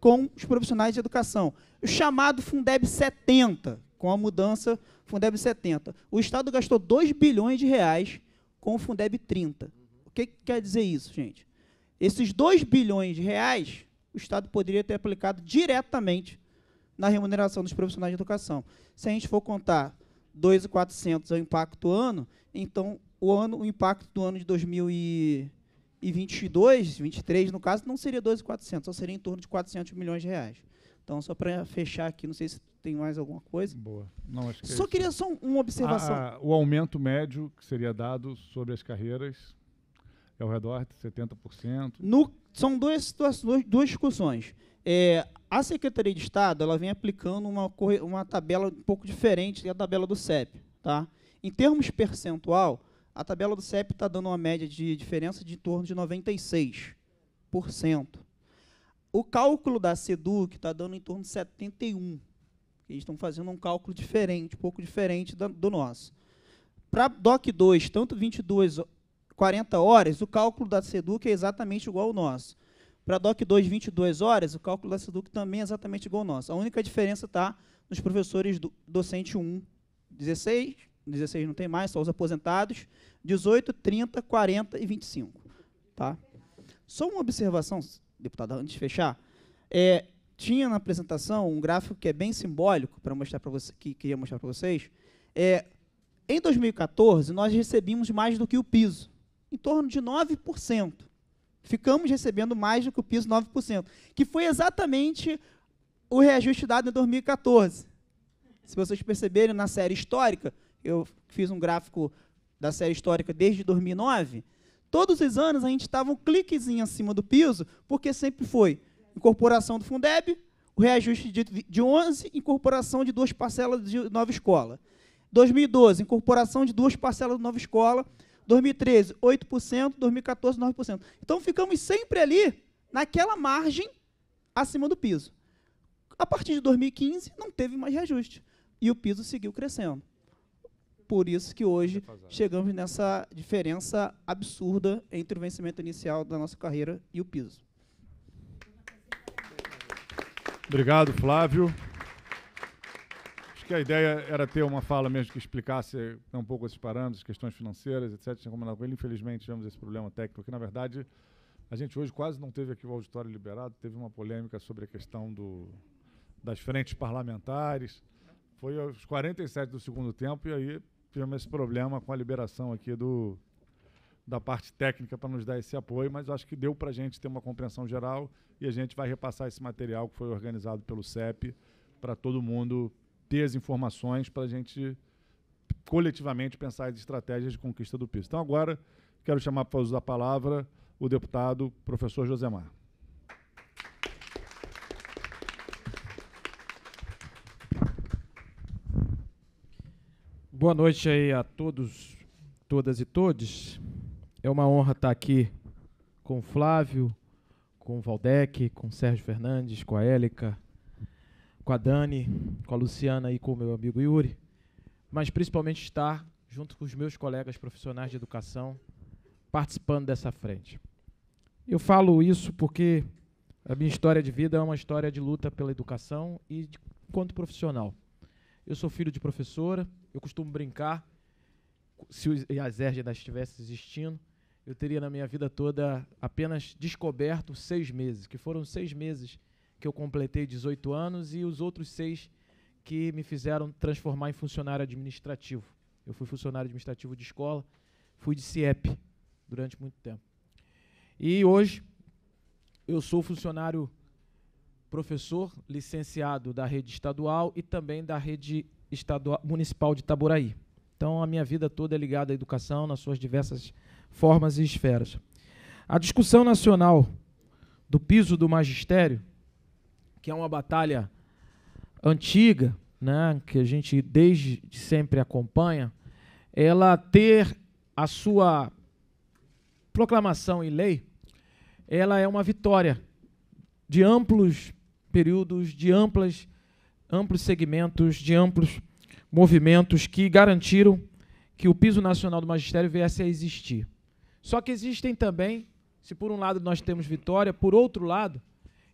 com os profissionais de educação. O chamado Fundeb 70, com a mudança Fundeb 70. O Estado gastou 2 bilhões de reais com o Fundeb 30. O que, que quer dizer isso, gente? Esses 2 bilhões de reais o Estado poderia ter aplicado diretamente na remuneração dos profissionais de educação. Se a gente for contar 2.400 é o impacto ano, então o ano o impacto do ano de 2022, 23 no caso, não seria 2.400, só seria em torno de 400 milhões de reais. Então, só para fechar aqui, não sei se tem mais alguma coisa. Boa. Não, acho que só é queria só uma observação. A, a, o aumento médio que seria dado sobre as carreiras é ao redor de 70%. No, são duas, duas, duas discussões. É, a Secretaria de Estado ela vem aplicando uma, uma tabela um pouco diferente da tabela do CEP. Tá? Em termos percentual, a tabela do CEP está dando uma média de diferença de torno de 96%. O cálculo da SEDUC está dando em torno de 71%. Eles estão fazendo um cálculo diferente, um pouco diferente do, do nosso. Para DOC 2, tanto 22 40 horas, o cálculo da SEDUC é exatamente igual ao nosso. Para DOC 2, 22 horas, o cálculo da SEDUC também é exatamente igual ao nosso. A única diferença está nos professores do docente 1, 16, 16 não tem mais, só os aposentados, 18, 30, 40 e 25. Tá? Só uma observação, deputado, antes de fechar. É, tinha na apresentação um gráfico que é bem simbólico para mostrar para você, que queria mostrar para vocês. É, em 2014, nós recebemos mais do que o piso em torno de 9%. Ficamos recebendo mais do que o piso 9%, que foi exatamente o reajuste dado em 2014. Se vocês perceberem na série histórica, eu fiz um gráfico da série histórica desde 2009, todos os anos a gente estava um cliquezinho acima do piso, porque sempre foi incorporação do Fundeb, o reajuste de, de 11, incorporação de duas parcelas de nova escola. 2012, incorporação de duas parcelas de nova escola. 2013, 8%, 2014, 9%. Então ficamos sempre ali naquela margem acima do piso. A partir de 2015, não teve mais reajuste. E o piso seguiu crescendo. Por isso que hoje chegamos nessa diferença absurda entre o vencimento inicial da nossa carreira e o piso. Obrigado, Flávio. Acho que a ideia era ter uma fala mesmo que explicasse né, um pouco esses parâmetros, questões financeiras, etc. Combinado com ele. Infelizmente, tivemos esse problema técnico que, na verdade, a gente hoje quase não teve aqui o auditório liberado. Teve uma polêmica sobre a questão do, das frentes parlamentares. Foi aos 47 do segundo tempo e aí tivemos esse problema com a liberação aqui do, da parte técnica para nos dar esse apoio, mas acho que deu para a gente ter uma compreensão geral e a gente vai repassar esse material que foi organizado pelo CEP para todo mundo ter as informações para a gente coletivamente pensar as estratégias de conquista do piso. Então agora quero chamar para usar a palavra o deputado professor Josemar. Boa noite aí a todos, todas e todes. É uma honra estar aqui com o Flávio, com o Valdec, com o Sérgio Fernandes, com a Élica, com a Dani, com a Luciana e com o meu amigo Yuri, mas principalmente estar junto com os meus colegas profissionais de educação participando dessa frente. Eu falo isso porque a minha história de vida é uma história de luta pela educação e de, enquanto profissional. Eu sou filho de professora, eu costumo brincar, se a Zerge ainda estivesse existindo, eu teria na minha vida toda apenas descoberto seis meses, que foram seis meses que eu completei 18 anos e os outros seis que me fizeram transformar em funcionário administrativo. Eu fui funcionário administrativo de escola, fui de CIEP durante muito tempo. E hoje eu sou funcionário professor licenciado da rede estadual e também da rede estadual, municipal de Itaboraí. Então, a minha vida toda é ligada à educação nas suas diversas formas e esferas. A discussão nacional do piso do magistério, que é uma batalha antiga, né, que a gente desde sempre acompanha, ela ter a sua proclamação em lei, ela é uma vitória de amplos períodos de amplas, amplos segmentos, de amplos movimentos que garantiram que o piso nacional do magistério viesse a existir. Só que existem também, se por um lado nós temos vitória, por outro lado,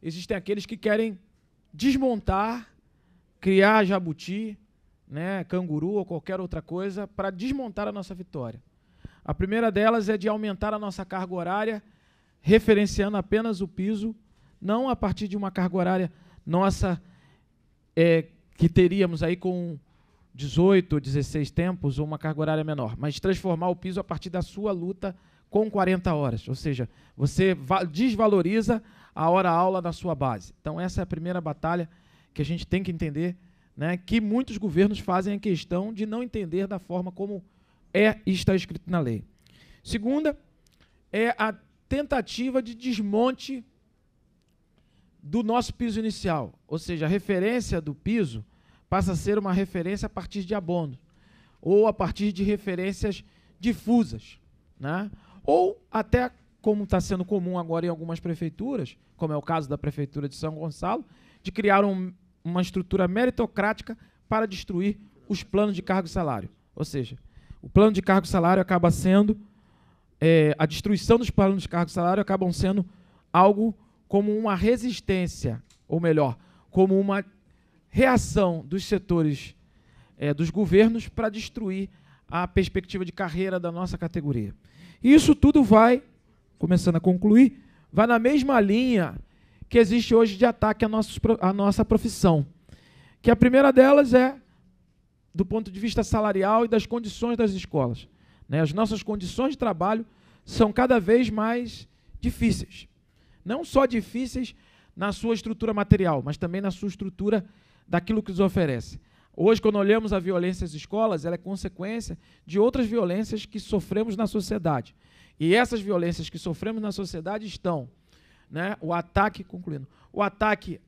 existem aqueles que querem desmontar, criar jabuti, né, canguru ou qualquer outra coisa para desmontar a nossa vitória. A primeira delas é de aumentar a nossa carga horária, referenciando apenas o piso não a partir de uma carga horária nossa é, que teríamos aí com 18 ou 16 tempos ou uma carga horária menor, mas transformar o piso a partir da sua luta com 40 horas, ou seja, você desvaloriza a hora-aula da sua base. Então essa é a primeira batalha que a gente tem que entender, né, que muitos governos fazem a questão de não entender da forma como é e está escrito na lei. Segunda é a tentativa de desmonte do nosso piso inicial, ou seja, a referência do piso passa a ser uma referência a partir de abono, ou a partir de referências difusas, né? ou até, como está sendo comum agora em algumas prefeituras, como é o caso da Prefeitura de São Gonçalo, de criar um, uma estrutura meritocrática para destruir os planos de cargo e salário. Ou seja, o plano de cargo e salário acaba sendo, é, a destruição dos planos de cargo e salário acabam sendo algo como uma resistência, ou melhor, como uma reação dos setores é, dos governos para destruir a perspectiva de carreira da nossa categoria. E isso tudo vai, começando a concluir, vai na mesma linha que existe hoje de ataque à, nossa à nossa profissão. Que a primeira delas é do ponto de vista salarial e das condições das escolas. Né? As nossas condições de trabalho são cada vez mais difíceis. Não só difíceis na sua estrutura material, mas também na sua estrutura daquilo que nos oferece. Hoje, quando olhamos a violência às escolas, ela é consequência de outras violências que sofremos na sociedade. E essas violências que sofremos na sociedade estão né, o ataque, concluindo, o ataque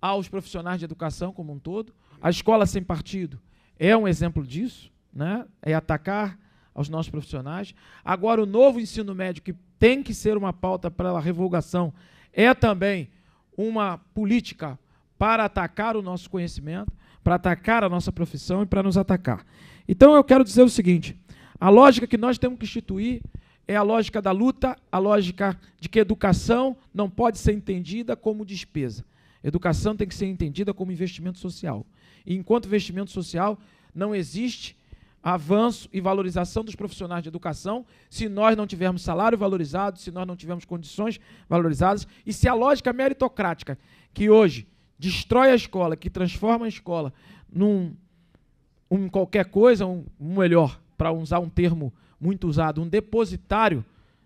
aos profissionais de educação como um todo. A escola sem partido é um exemplo disso, né, é atacar aos nossos profissionais. Agora, o novo ensino médio, que tem que ser uma pauta para a revogação, é também uma política para atacar o nosso conhecimento, para atacar a nossa profissão e para nos atacar. Então eu quero dizer o seguinte: a lógica que nós temos que instituir é a lógica da luta, a lógica de que educação não pode ser entendida como despesa. Educação tem que ser entendida como investimento social. E enquanto investimento social, não existe avanço e valorização dos profissionais de educação se nós não tivermos salário valorizado, se nós não tivermos condições valorizadas e se a lógica meritocrática que hoje destrói a escola, que transforma a escola num um qualquer coisa, um, um melhor, para usar um termo muito usado, um depositário,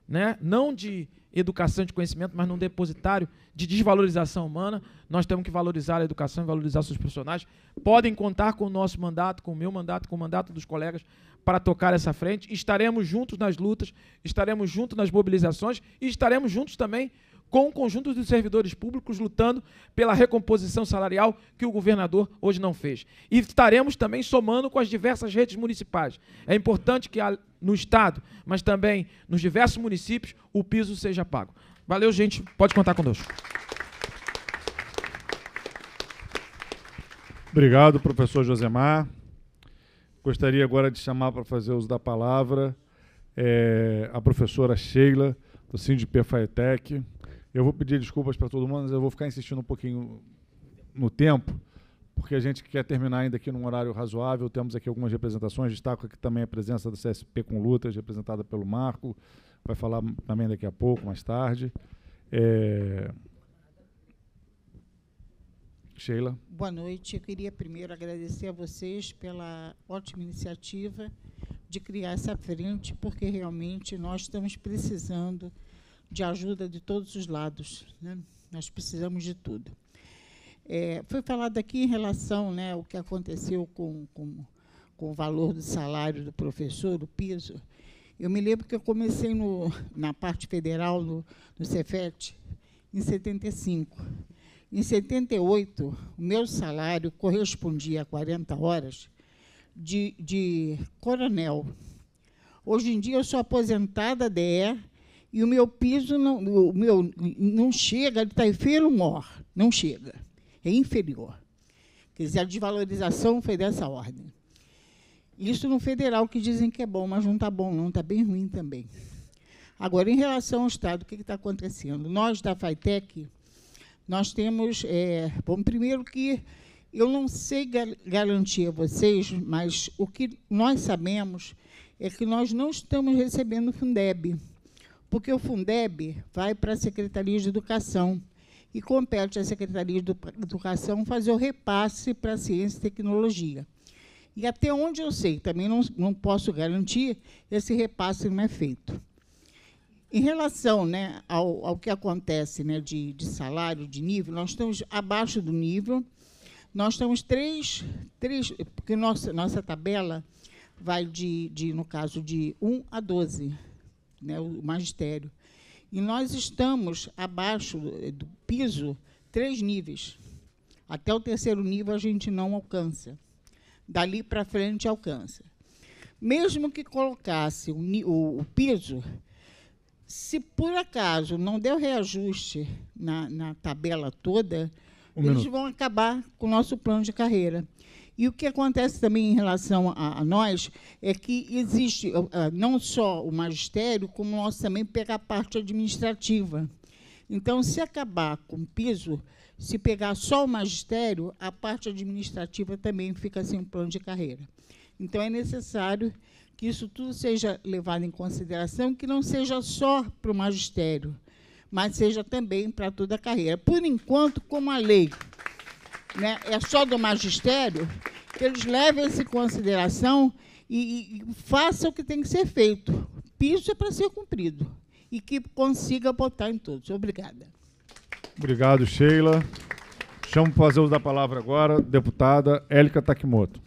né? não de educação de conhecimento, mas num depositário de desvalorização humana. Nós temos que valorizar a educação e valorizar seus profissionais. Podem contar com o nosso mandato, com o meu mandato, com o mandato dos colegas para tocar essa frente. Estaremos juntos nas lutas, estaremos juntos nas mobilizações e estaremos juntos também com o conjunto dos servidores públicos lutando pela recomposição salarial que o governador hoje não fez. E estaremos também somando com as diversas redes municipais. É importante que no Estado, mas também nos diversos municípios, o piso seja pago. Valeu, gente. Pode contar conosco. Obrigado, professor Josemar. Gostaria agora de chamar para fazer uso da palavra é, a professora Sheila, do Sindip Faetec. Eu vou pedir desculpas para todo mundo, mas eu vou ficar insistindo um pouquinho no tempo, porque a gente quer terminar ainda aqui num horário razoável. Temos aqui algumas representações. Destaco aqui também a presença do CSP com Lutas, representada pelo Marco. Vai falar também daqui a pouco, mais tarde. É... Sheila. Boa noite. Eu queria primeiro agradecer a vocês pela ótima iniciativa de criar essa frente, porque realmente nós estamos precisando de ajuda de todos os lados. Né? Nós precisamos de tudo. É, foi falado aqui em relação né, ao que aconteceu com, com, com o valor do salário do professor, o piso. Eu me lembro que eu comecei no, na parte federal, no, no Cefet, em 75. Em 78, o meu salário correspondia a 40 horas de, de coronel. Hoje em dia, eu sou aposentada DE e o meu piso não, o meu, não chega, ele está inferior, não chega, é inferior. Quer dizer, a desvalorização foi dessa ordem. Isso no federal, que dizem que é bom, mas não está bom, não, está bem ruim também. Agora, em relação ao Estado, o que está acontecendo? Nós, da FAITEC, nós temos... É, bom, primeiro que eu não sei garantir a vocês, mas o que nós sabemos é que nós não estamos recebendo Fundeb porque o Fundeb vai para a Secretaria de Educação e compete à Secretaria de Educação fazer o repasse para a ciência e tecnologia. E até onde eu sei, também não, não posso garantir, esse repasse não é feito. Em relação né, ao, ao que acontece né, de, de salário, de nível, nós estamos abaixo do nível. Nós estamos três, três porque nossa, nossa tabela vai de, de, no caso, de 1 a 12 né, o magistério. E nós estamos abaixo do piso três níveis. Até o terceiro nível a gente não alcança. Dali para frente alcança. Mesmo que colocasse o, o, o, piso, se por acaso não der reajuste na, na tabela toda, um eles minuto. vão acabar com o nosso plano de carreira. E o que acontece também em relação a, a nós é que existe uh, não só o magistério, como nós também pega a parte administrativa. Então, se acabar com o piso, se pegar só o magistério, a parte administrativa também fica sem um plano de carreira. Então, é necessário que isso tudo seja levado em consideração, que não seja só para o magistério, mas seja também para toda a carreira. Por enquanto, como a lei né, é só do magistério, que eles levem isso em consideração e, e façam o que tem que ser feito. Piso é para ser cumprido e que consiga botar em todos. Obrigada. Obrigado, Sheila. Chamo para fazer uso da palavra agora, deputada Élica Takimoto.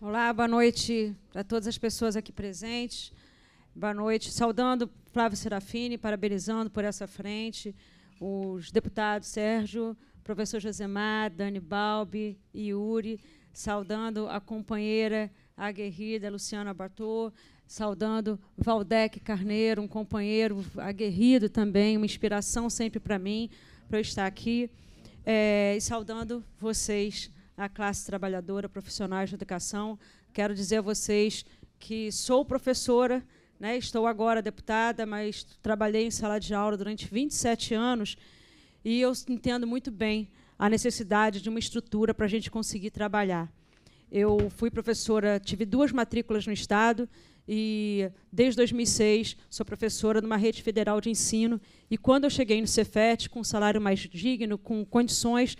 Olá, boa noite para todas as pessoas aqui presentes. Boa noite. Saudando Flávio Serafini, parabenizando por essa frente, os deputados Sérgio, professor Josemar, Dani Balbi, Yuri, saudando a companheira aguerrida Luciana Bartô, saudando Valdec Carneiro, um companheiro aguerrido também, uma inspiração sempre para mim, para eu estar aqui. É, e saudando vocês, a classe trabalhadora, profissionais de educação, quero dizer a vocês que sou professora, né, estou agora deputada, mas trabalhei em sala de aula durante 27 anos e eu entendo muito bem a necessidade de uma estrutura para a gente conseguir trabalhar. Eu fui professora, tive duas matrículas no Estado e, desde 2006, sou professora numa rede federal de ensino. E, quando eu cheguei no Cefet, com um salário mais digno, com condições,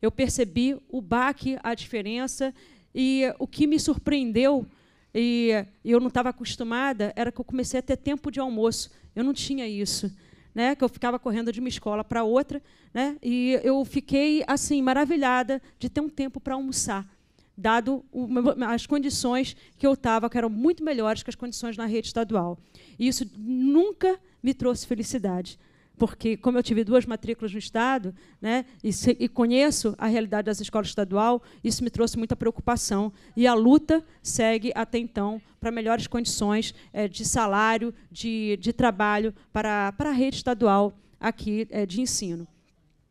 eu percebi o baque, a diferença. E o que me surpreendeu, e eu não estava acostumada, era que eu comecei a ter tempo de almoço. Eu não tinha isso. Né, que eu ficava correndo de uma escola para outra, né, e eu fiquei assim maravilhada de ter um tempo para almoçar dado o, as condições que eu estava, que eram muito melhores que as condições na rede estadual. E isso nunca me trouxe felicidade, porque, como eu tive duas matrículas no Estado né, e, se, e conheço a realidade das escolas estadual, isso me trouxe muita preocupação. E a luta segue, até então, para melhores condições é, de salário, de, de trabalho para, para a rede estadual aqui é, de ensino.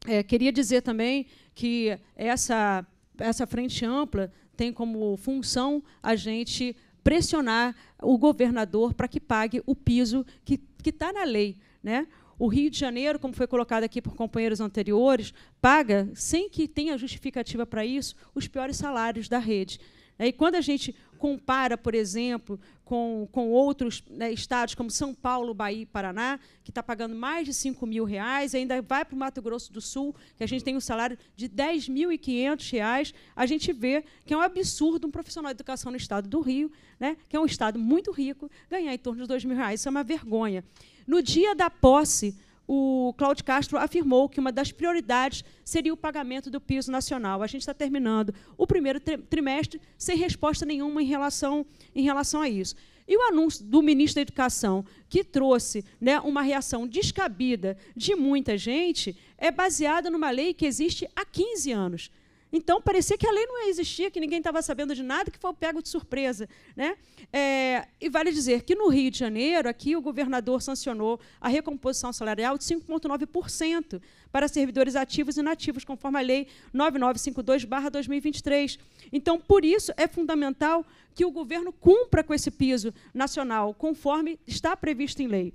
É, queria dizer também que essa essa frente ampla tem como função a gente pressionar o governador para que pague o piso que está na lei. Né? O Rio de Janeiro, como foi colocado aqui por companheiros anteriores, paga, sem que tenha justificativa para isso, os piores salários da rede. E quando a gente compara, por exemplo, com, com outros né, estados como São Paulo, Bahia e Paraná, que está pagando mais de 5 mil reais, ainda vai para o Mato Grosso do Sul, que a gente tem um salário de 10.500 reais, a gente vê que é um absurdo um profissional de educação no estado do Rio, né, que é um estado muito rico, ganhar em torno de 2 mil reais. Isso é uma vergonha. No dia da posse, o Cláudio Castro afirmou que uma das prioridades seria o pagamento do piso nacional. A gente está terminando o primeiro trimestre sem resposta nenhuma em relação, em relação a isso. E o anúncio do ministro da Educação, que trouxe né, uma reação descabida de muita gente, é baseado numa lei que existe há 15 anos. Então, parecia que a lei não existia, que ninguém estava sabendo de nada, que foi pego de surpresa. Né? É, e vale dizer que no Rio de Janeiro, aqui o governador sancionou a recomposição salarial de 5,9% para servidores ativos e inativos, conforme a lei 9952-2023. Então, por isso, é fundamental que o governo cumpra com esse piso nacional, conforme está previsto em lei.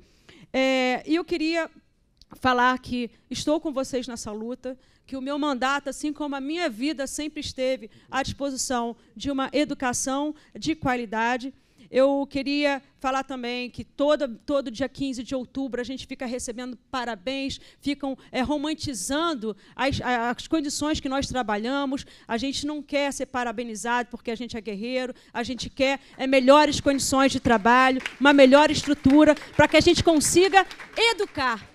É, e eu queria falar que estou com vocês nessa luta, que o meu mandato, assim como a minha vida, sempre esteve à disposição de uma educação de qualidade. Eu queria falar também que todo, todo dia 15 de outubro a gente fica recebendo parabéns, ficam é, romantizando as, as condições que nós trabalhamos. A gente não quer ser parabenizado porque a gente é guerreiro, a gente quer é, melhores condições de trabalho, uma melhor estrutura, para que a gente consiga educar.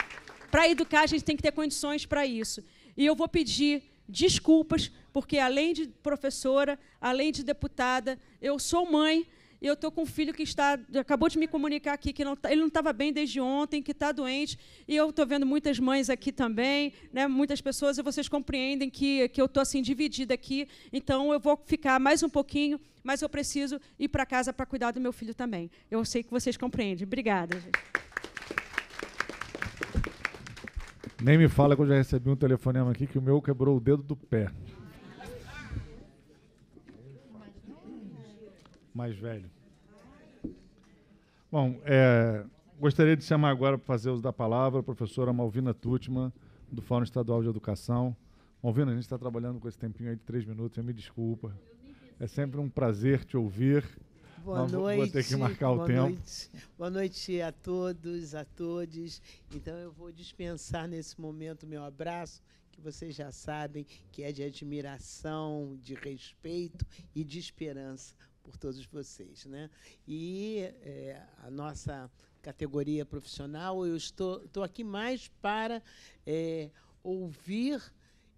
Para educar, a gente tem que ter condições para isso. E eu vou pedir desculpas, porque além de professora, além de deputada, eu sou mãe e eu estou com um filho que está acabou de me comunicar aqui que não, tá, ele não estava bem desde ontem, que está doente. E eu estou vendo muitas mães aqui também, né, muitas pessoas, e vocês compreendem que, que eu estou assim dividida aqui. Então eu vou ficar mais um pouquinho, mas eu preciso ir para casa para cuidar do meu filho também. Eu sei que vocês compreendem. Obrigada. Gente. Nem me fala que eu já recebi um telefonema aqui que o meu quebrou o dedo do pé. Mais velho. Bom, é, gostaria de chamar agora para fazer uso da palavra a professora Malvina Tutman, do Fórum Estadual de Educação. Malvina, a gente está trabalhando com esse tempinho aí de três minutos, me desculpa. É sempre um prazer te ouvir Boa noite. Vou ter que marcar o tempo. Noite. Boa noite a todos, a todos. Então eu vou dispensar nesse momento meu abraço, que vocês já sabem que é de admiração, de respeito e de esperança por todos vocês, né? E é, a nossa categoria profissional, eu estou, estou aqui mais para é, ouvir,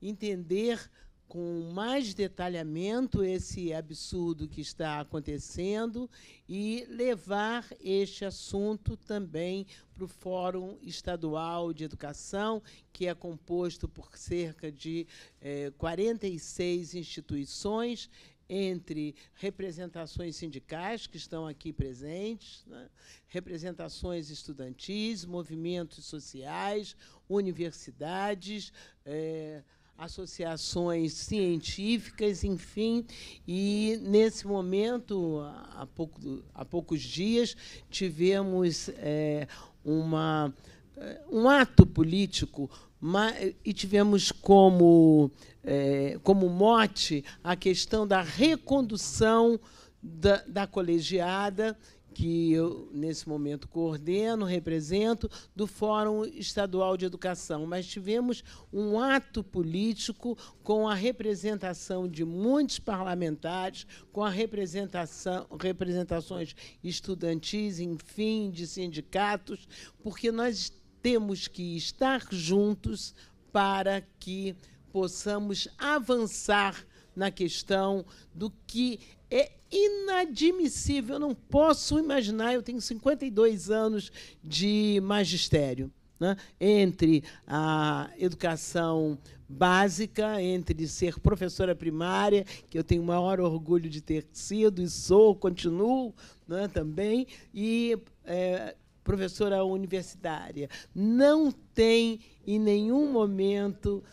entender com mais detalhamento esse absurdo que está acontecendo e levar este assunto também para o Fórum Estadual de Educação, que é composto por cerca de eh, 46 instituições, entre representações sindicais que estão aqui presentes, né, representações estudantis, movimentos sociais, universidades, eh, associações científicas, enfim, e nesse momento, há, pouco, há poucos dias, tivemos é, uma, é, um ato político e tivemos como, é, como mote a questão da recondução da, da colegiada que eu, nesse momento, coordeno, represento, do Fórum Estadual de Educação. Mas tivemos um ato político com a representação de muitos parlamentares, com a representação, representações estudantis, enfim, de sindicatos, porque nós temos que estar juntos para que possamos avançar na questão do que é inadmissível. Eu não posso imaginar, eu tenho 52 anos de magistério. Né? Entre a educação básica, entre ser professora primária, que eu tenho o maior orgulho de ter sido e sou, continuo né, também, e é, professora universitária. Não tem em nenhum momento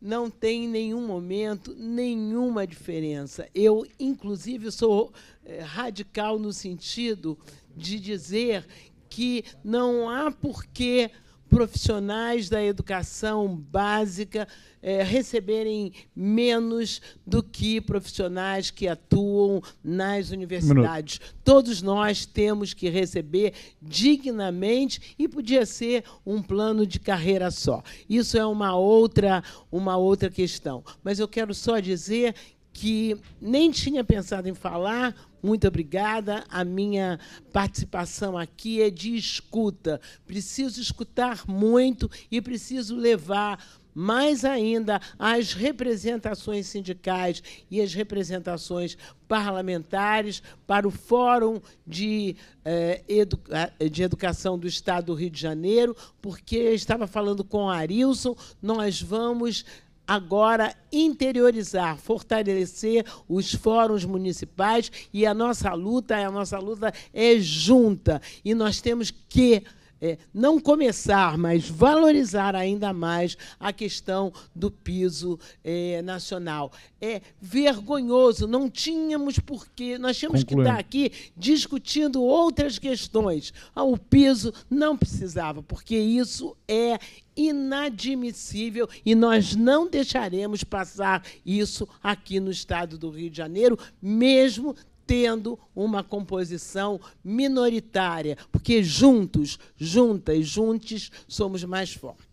não tem em nenhum momento nenhuma diferença. Eu, inclusive, sou é, radical no sentido de dizer que não há porquê profissionais da educação básica é, receberem menos do que profissionais que atuam nas universidades. Minuto. Todos nós temos que receber dignamente e podia ser um plano de carreira só. Isso é uma outra, uma outra questão. Mas eu quero só dizer que nem tinha pensado em falar. Muito obrigada. A minha participação aqui é de escuta. Preciso escutar muito e preciso levar mais ainda as representações sindicais e as representações parlamentares para o Fórum de, eh, Educa de Educação do Estado do Rio de Janeiro, porque estava falando com a Arilson, nós vamos agora interiorizar, fortalecer os fóruns municipais e a nossa luta, a nossa luta é junta. E nós temos que é, não começar, mas valorizar ainda mais a questão do piso é, nacional. É vergonhoso, não tínhamos porquê, nós tínhamos que estar aqui discutindo outras questões. Ah, o piso não precisava, porque isso é inadmissível e nós não deixaremos passar isso aqui no estado do Rio de Janeiro, mesmo tendo uma composição minoritária, porque juntos, juntas, juntos, somos mais fortes.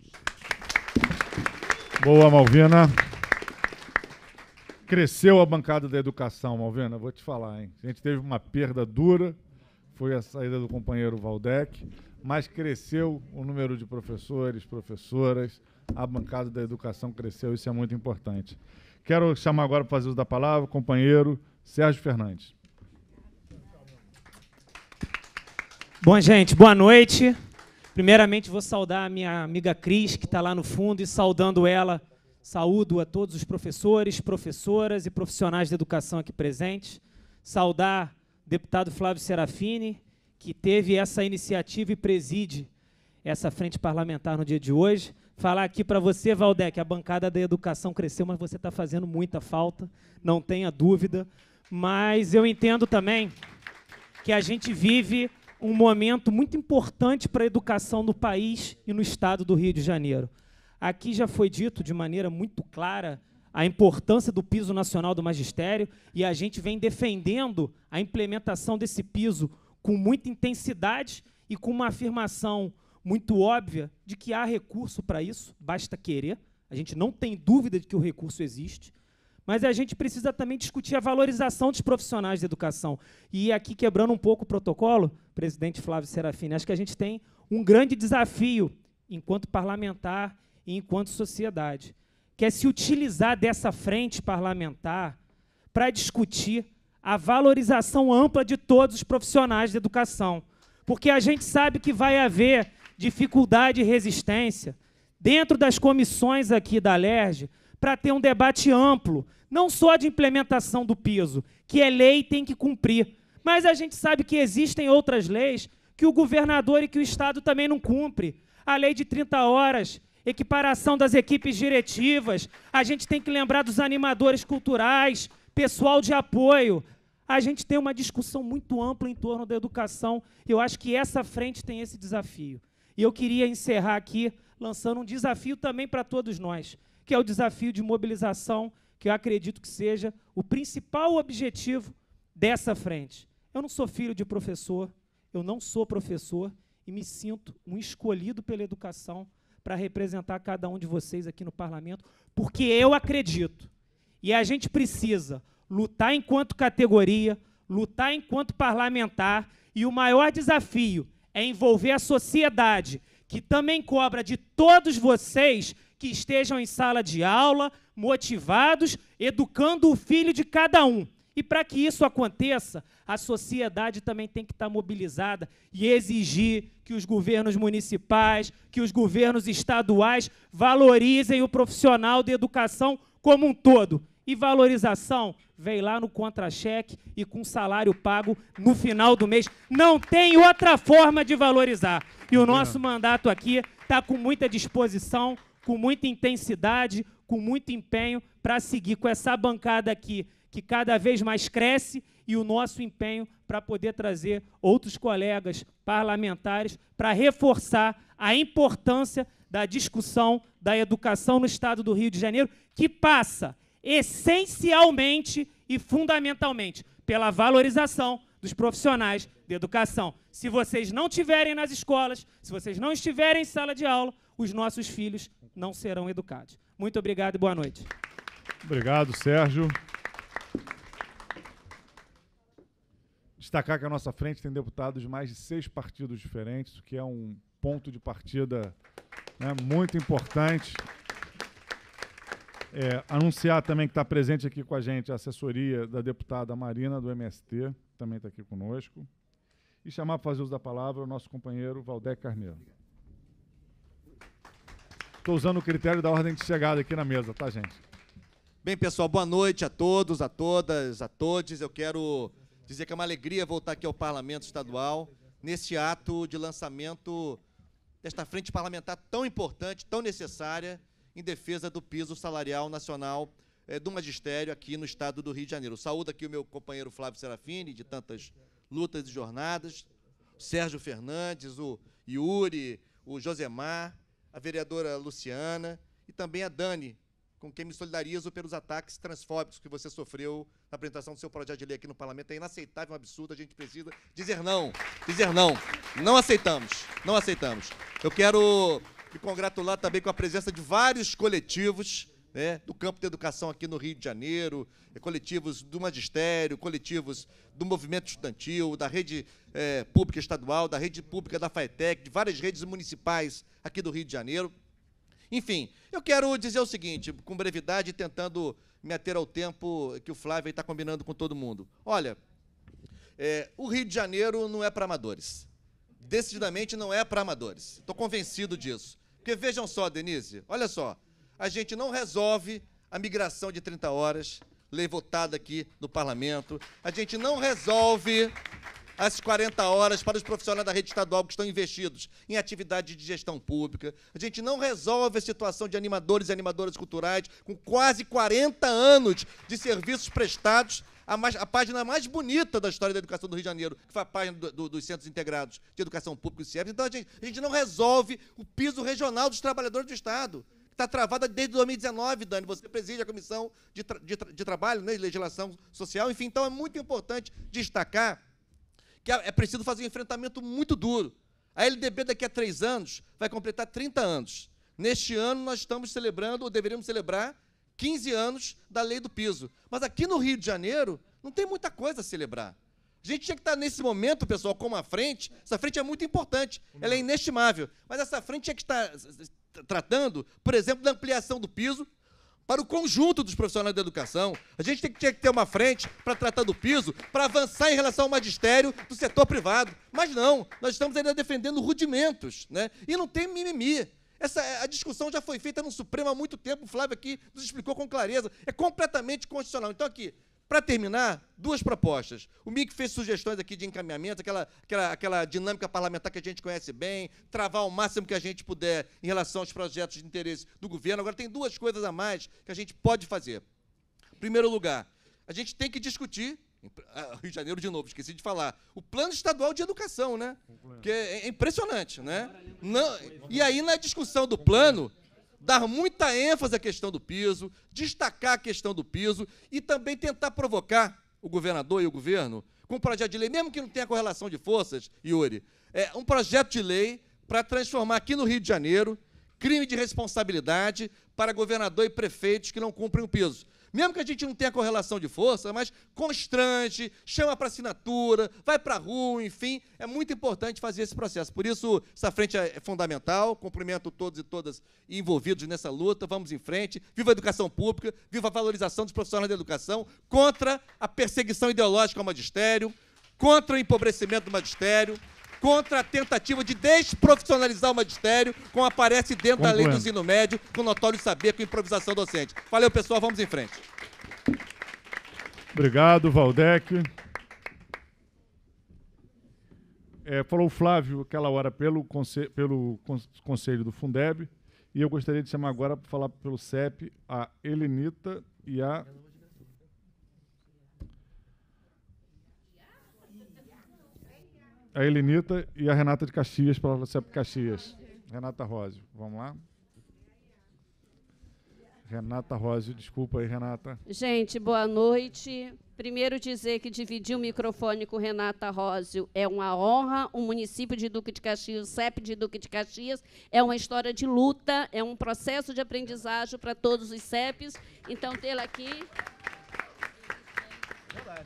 Boa, Malvina. Cresceu a bancada da educação, Malvina, vou te falar, hein? A gente teve uma perda dura, foi a saída do companheiro Valdec, mas cresceu o número de professores, professoras, a bancada da educação cresceu, isso é muito importante. Quero chamar agora para fazer uso da palavra o companheiro Sérgio Fernandes. Bom, gente, boa noite. Primeiramente, vou saudar a minha amiga Cris, que está lá no fundo, e saudando ela, saúdo a todos os professores, professoras e profissionais de educação aqui presentes. Saudar o deputado Flávio Serafini, que teve essa iniciativa e preside essa frente parlamentar no dia de hoje. Falar aqui para você, Valdec, a bancada da educação cresceu, mas você está fazendo muita falta, não tenha dúvida. Mas eu entendo também que a gente vive um momento muito importante para a educação no país e no estado do Rio de Janeiro. Aqui já foi dito de maneira muito clara a importância do piso nacional do magistério e a gente vem defendendo a implementação desse piso com muita intensidade e com uma afirmação muito óbvia de que há recurso para isso, basta querer. A gente não tem dúvida de que o recurso existe. Mas a gente precisa também discutir a valorização dos profissionais de educação. E aqui, quebrando um pouco o protocolo, presidente Flávio Serafini, acho que a gente tem um grande desafio enquanto parlamentar e enquanto sociedade, que é se utilizar dessa frente parlamentar para discutir a valorização ampla de todos os profissionais de educação. Porque a gente sabe que vai haver dificuldade e resistência dentro das comissões aqui da LERJ para ter um debate amplo não só de implementação do piso, que é lei e tem que cumprir, mas a gente sabe que existem outras leis que o governador e que o Estado também não cumpre. A lei de 30 horas equiparação das equipes diretivas, a gente tem que lembrar dos animadores culturais, pessoal de apoio. A gente tem uma discussão muito ampla em torno da educação. Eu acho que essa frente tem esse desafio. E eu queria encerrar aqui lançando um desafio também para todos nós, que é o desafio de mobilização, que eu acredito que seja o principal objetivo dessa frente. Eu não sou filho de professor, eu não sou professor e me sinto um escolhido pela educação para representar cada um de vocês aqui no parlamento, porque eu acredito. E a gente precisa lutar enquanto categoria, lutar enquanto parlamentar, e o maior desafio é envolver a sociedade, que também cobra de todos vocês que estejam em sala de aula, motivados, educando o filho de cada um. E para que isso aconteça, a sociedade também tem que estar mobilizada e exigir que os governos municipais, que os governos estaduais valorizem o profissional de educação como um todo. E valorização vem lá no contra-cheque e com salário pago no final do mês. Não tem outra forma de valorizar. E o nosso mandato aqui está com muita disposição, com muita intensidade, com muito empenho para seguir com essa bancada aqui que cada vez mais cresce e o nosso empenho para poder trazer outros colegas parlamentares para reforçar a importância da discussão da educação no estado do Rio de Janeiro, que passa essencialmente e fundamentalmente pela valorização dos profissionais de educação. Se vocês não estiverem nas escolas, se vocês não estiverem em sala de aula, os nossos filhos não serão educados. Muito obrigado e boa noite. Obrigado, Sérgio. Destacar que a nossa frente tem deputados de mais de seis partidos diferentes, o que é um ponto de partida né, muito importante. É, anunciar também que está presente aqui com a gente a assessoria da deputada Marina, do MST, também está aqui conosco. E chamar para fazer uso da palavra o nosso companheiro Valdec Carneiro. Estou usando o critério da ordem de chegada aqui na mesa, tá, gente? Bem, pessoal, boa noite a todos, a todas, a todos. Eu quero dizer que é uma alegria voltar aqui ao Parlamento Estadual, nesse ato de lançamento desta frente parlamentar tão importante, tão necessária, em defesa do piso salarial nacional é, do magistério aqui no estado do Rio de Janeiro. Saúdo aqui o meu companheiro Flávio Serafini, de tantas lutas e jornadas, Sérgio Fernandes, o Yuri, o Josemar, a vereadora Luciana e também a Dani, com quem me solidarizo pelos ataques transfóbicos que você sofreu na apresentação do seu projeto de lei aqui no parlamento. É inaceitável, um absurdo, a gente precisa dizer não. Dizer não. Não aceitamos. Não aceitamos. Eu quero me congratular também com a presença de vários coletivos né, do campo de educação aqui no Rio de Janeiro, é, coletivos do magistério, coletivos do movimento estudantil, da rede é, pública estadual, da rede pública da FAETEC, de várias redes municipais aqui do Rio de Janeiro. Enfim, eu quero dizer o seguinte, com brevidade, tentando me ater ao tempo que o Flávio está combinando com todo mundo. Olha, é, o Rio de Janeiro não é para amadores. Decididamente não é para amadores. Estou convencido disso. Porque vejam só, Denise, olha só, a gente não resolve a migração de 30 horas, lei votada aqui no parlamento, a gente não resolve as 40 horas para os profissionais da rede estadual que estão investidos em atividade de gestão pública. A gente não resolve a situação de animadores e animadoras culturais com quase 40 anos de serviços prestados a, mais, a, página mais bonita da história da educação do Rio de Janeiro, que foi a página do, do, dos Centros Integrados de Educação Pública e CIEPs. Então, a gente, a gente não resolve o piso regional dos trabalhadores do Estado. Está travada desde 2019, Dani. Você preside a Comissão de, tra de, tra de Trabalho, né, de Legislação Social. Enfim, então é muito importante destacar que é preciso fazer um enfrentamento muito duro. A LDB, daqui a três anos, vai completar 30 anos. Neste ano, nós estamos celebrando, ou deveríamos celebrar, 15 anos da lei do piso. Mas aqui no Rio de Janeiro, não tem muita coisa a celebrar. A gente tinha que estar nesse momento, pessoal, como a frente. Essa frente é muito importante, ela é inestimável. Mas essa frente tinha que estar tratando, por exemplo, da ampliação do piso para o conjunto dos profissionais da educação. A gente tem, tinha que ter uma frente para tratar do piso, para avançar em relação ao magistério do setor privado. Mas não, nós estamos ainda defendendo rudimentos, né? E não tem mimimi. Essa, a discussão já foi feita no Supremo há muito tempo, o Flávio aqui nos explicou com clareza. É completamente constitucional. Então, aqui, Para terminar, duas propostas. O MIC fez sugestões aqui de encaminhamento, aquela, aquela, aquela dinâmica parlamentar que a gente conhece bem, travar o máximo que a gente puder em relação aos projetos de interesse do governo. Agora, tem duas coisas a mais que a gente pode fazer. Em primeiro lugar, a gente tem que discutir ah, Rio de Janeiro de novo, esqueci de falar. O plano estadual de educação, né? Que é, é impressionante, né? Não, e aí, na discussão do plano, dar muita ênfase à questão do piso, destacar a questão do piso e também tentar provocar o governador e o governo com um projeto de lei, mesmo que não tenha correlação de forças, Yuri, é um projeto de lei para transformar aqui no Rio de Janeiro crime de responsabilidade para governador e prefeitos que não cumprem o piso. Mesmo que a gente não tenha correlação de força, mas constrange, chama para assinatura, vai para a rua, enfim, é muito importante fazer esse processo. Por isso, essa frente é fundamental. Cumprimento todos e todas envolvidos nessa luta. Vamos em frente. Viva a educação pública, viva a valorização dos profissionais da educação, contra a perseguição ideológica ao magistério, contra o empobrecimento do magistério, contra a tentativa de desprofissionalizar o magistério, como aparece dentro Concluindo. da lei do ensino médio, com notório saber com improvisação docente. Valeu, pessoal, vamos em frente. Obrigado, Valdec. É, falou o Flávio aquela hora pelo, conselho, pelo conselho do Fundeb, e eu gostaria de chamar agora para falar pelo CEP a Helenita e a a Elenita e a Renata de Caxias, para você Caxias. Renata Rose, vamos lá? Renata Rose, desculpa aí, Renata. Gente, boa noite. Primeiro dizer que dividir o microfone com Renata Rósio é uma honra. O município de Duque de Caxias, o CEP de Duque de Caxias, é uma história de luta, é um processo de aprendizagem para todos os CEPs. Então, tê-la aqui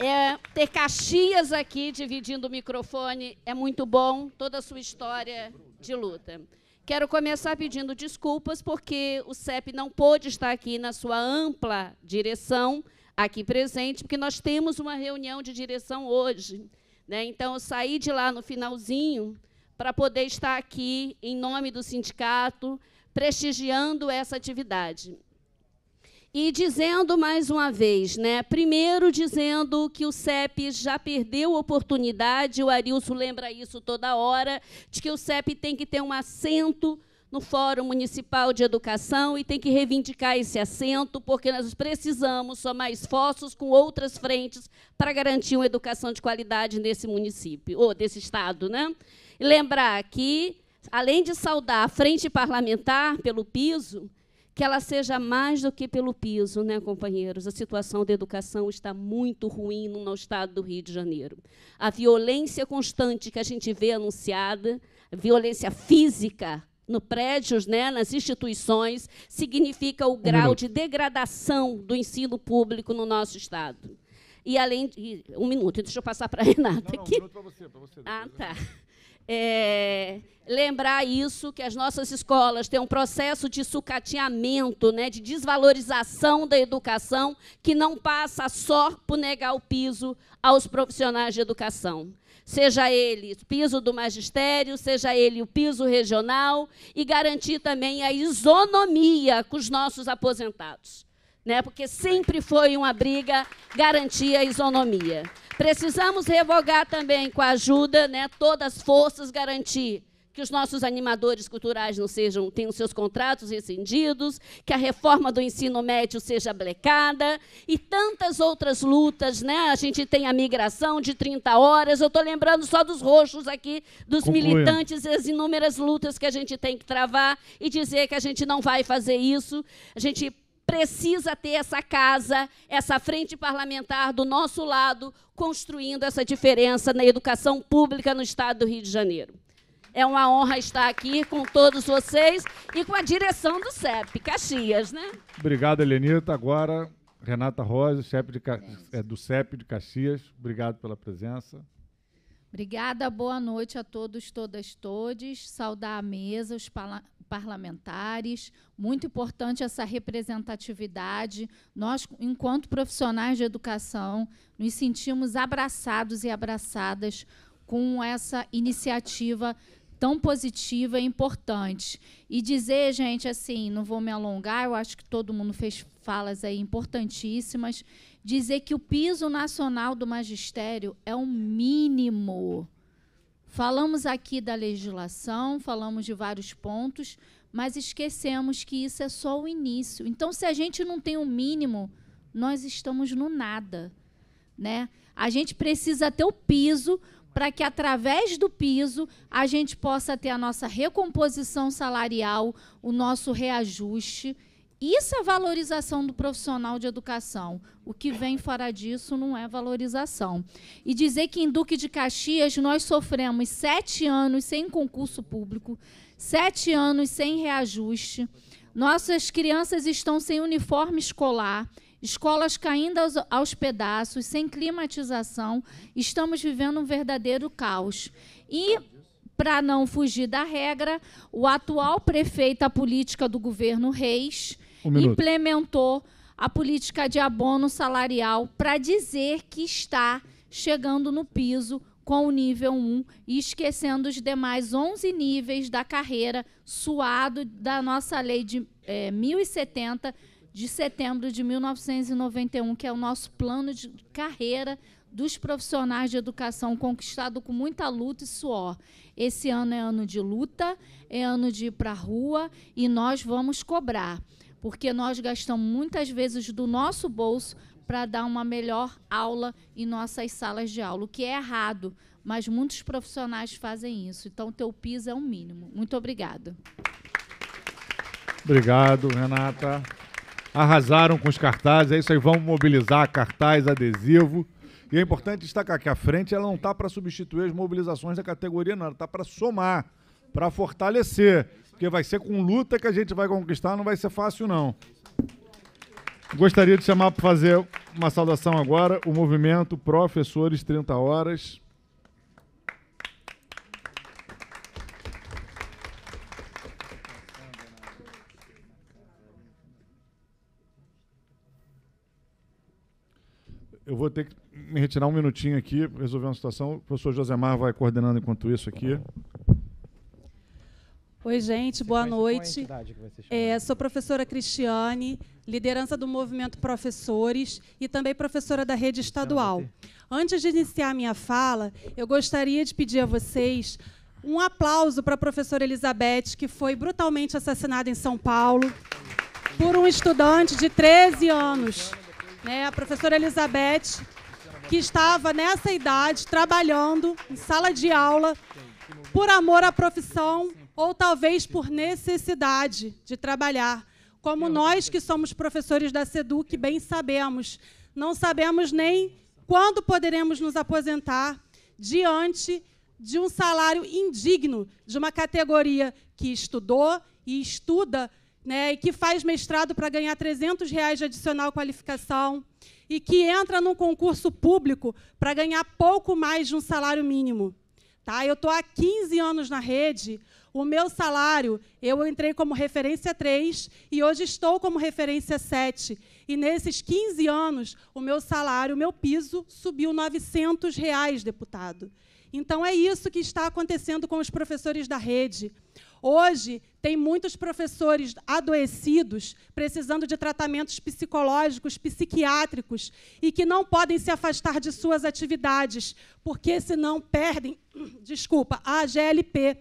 é, ter Caxias aqui dividindo o microfone é muito bom, toda a sua história de luta. Quero começar pedindo desculpas porque o CEP não pôde estar aqui na sua ampla direção, aqui presente, porque nós temos uma reunião de direção hoje. Né? Então, eu saí de lá no finalzinho para poder estar aqui em nome do sindicato, prestigiando essa atividade. E dizendo mais uma vez, né? Primeiro dizendo que o CEP já perdeu oportunidade, o Arilson lembra isso toda hora, de que o CEP tem que ter um assento no Fórum Municipal de Educação e tem que reivindicar esse assento, porque nós precisamos somar esforços com outras frentes para garantir uma educação de qualidade nesse município, ou desse estado. Né? E lembrar que, além de saudar a frente parlamentar pelo piso, que ela seja mais do que pelo piso, né, companheiros? A situação da educação está muito ruim no estado do Rio de Janeiro. A violência constante que a gente vê anunciada, violência física no prédios, né, nas instituições, significa o um grau minuto. de degradação do ensino público no nosso estado. E além de, um minuto, deixa eu passar para a Renata não, não, aqui. Um minuto para você, para você. Ah, tá é, lembrar isso, que as nossas escolas têm um processo de sucateamento, né, de desvalorização da educação, que não passa só por negar o piso aos profissionais de educação. Seja ele o piso do magistério, seja ele o piso regional, e garantir também a isonomia com os nossos aposentados. Né, porque sempre foi uma briga garantir a isonomia. Precisamos revogar também, com a ajuda, né, todas as forças, garantir que os nossos animadores culturais não sejam tenham seus contratos rescindidos, que a reforma do ensino médio seja blecada e tantas outras lutas, né? A gente tem a migração de 30 horas. Eu estou lembrando só dos roxos aqui, dos militantes as inúmeras lutas que a gente tem que travar e dizer que a gente não vai fazer isso. A gente precisa ter essa casa, essa frente parlamentar do nosso lado, construindo essa diferença na educação pública no estado do Rio de Janeiro. É uma honra estar aqui com todos vocês e com a direção do CEP, Caxias, né? Obrigado, Helenita. Agora, Renata Rosa, chefe de, é, do CEP de Caxias. Obrigado pela presença. Obrigada, boa noite a todos, todas, todes. Saudar a mesa, os parlamentares, muito importante essa representatividade. Nós, enquanto profissionais de educação, nos sentimos abraçados e abraçadas com essa iniciativa tão positiva e importante. E dizer, gente, assim, não vou me alongar, eu acho que todo mundo fez falas aí importantíssimas, dizer que o piso nacional do magistério é o mínimo. Falamos aqui da legislação, falamos de vários pontos, mas esquecemos que isso é só o início. Então, se a gente não tem o um mínimo, nós estamos no nada, né? A gente precisa ter o piso para que através do piso a gente possa ter a nossa recomposição salarial, o nosso reajuste. Isso é valorização do profissional de educação. O que vem fora disso não é valorização. E dizer que em Duque de Caxias nós sofremos sete anos sem concurso público, sete anos sem reajuste. Nossas crianças estão sem uniforme escolar, escolas caindo aos, aos pedaços, sem climatização. Estamos vivendo um verdadeiro caos. E para não fugir da regra, o atual prefeito, a política do governo Reis, um implementou a política de abono salarial para dizer que está chegando no piso com o nível 1 e esquecendo os demais 11 níveis da carreira, suado da nossa lei de é, 1070 de setembro de 1991, que é o nosso plano de carreira dos profissionais de educação conquistado com muita luta e suor. Esse ano é ano de luta, é ano de ir para a rua e nós vamos cobrar, porque nós gastamos muitas vezes do nosso bolso para dar uma melhor aula em nossas salas de aula, o que é errado, mas muitos profissionais fazem isso. Então, o teu piso é o mínimo. Muito obrigada. Obrigado, Renata. Arrasaram com os cartazes, é isso aí, vamos mobilizar cartaz, adesivo. E é importante destacar que a frente ela não está para substituir as mobilizações da categoria, não, ela está para somar, para fortalecer. Porque vai ser com luta que a gente vai conquistar, não vai ser fácil, não. Gostaria de chamar para fazer uma saudação agora o movimento Professores 30 Horas. Eu vou ter que me retirar um minutinho aqui, resolver uma situação. O professor Josemar vai coordenando enquanto isso aqui. Oi, gente, boa noite. É, sou professora Cristiane, liderança do movimento Professores e também professora da rede estadual. Antes de iniciar minha fala, eu gostaria de pedir a vocês um aplauso para a professora Elizabeth, que foi brutalmente assassinada em São Paulo por um estudante de 13 anos. Né? A professora Elizabeth, que estava nessa idade trabalhando em sala de aula por amor à profissão ou talvez por necessidade de trabalhar. Como nós que somos professores da SEDUC bem sabemos, não sabemos nem quando poderemos nos aposentar diante de um salário indigno de uma categoria que estudou e estuda, né, e que faz mestrado para ganhar 300 reais de adicional qualificação e que entra num concurso público para ganhar pouco mais de um salário mínimo. Tá? Eu estou há 15 anos na rede, o meu salário, eu entrei como referência 3 e hoje estou como referência 7. E nesses 15 anos, o meu salário, o meu piso, subiu 900 reais, deputado. Então, é isso que está acontecendo com os professores da rede. Hoje, tem muitos professores adoecidos, precisando de tratamentos psicológicos, psiquiátricos, e que não podem se afastar de suas atividades, porque senão perdem, desculpa, a GLP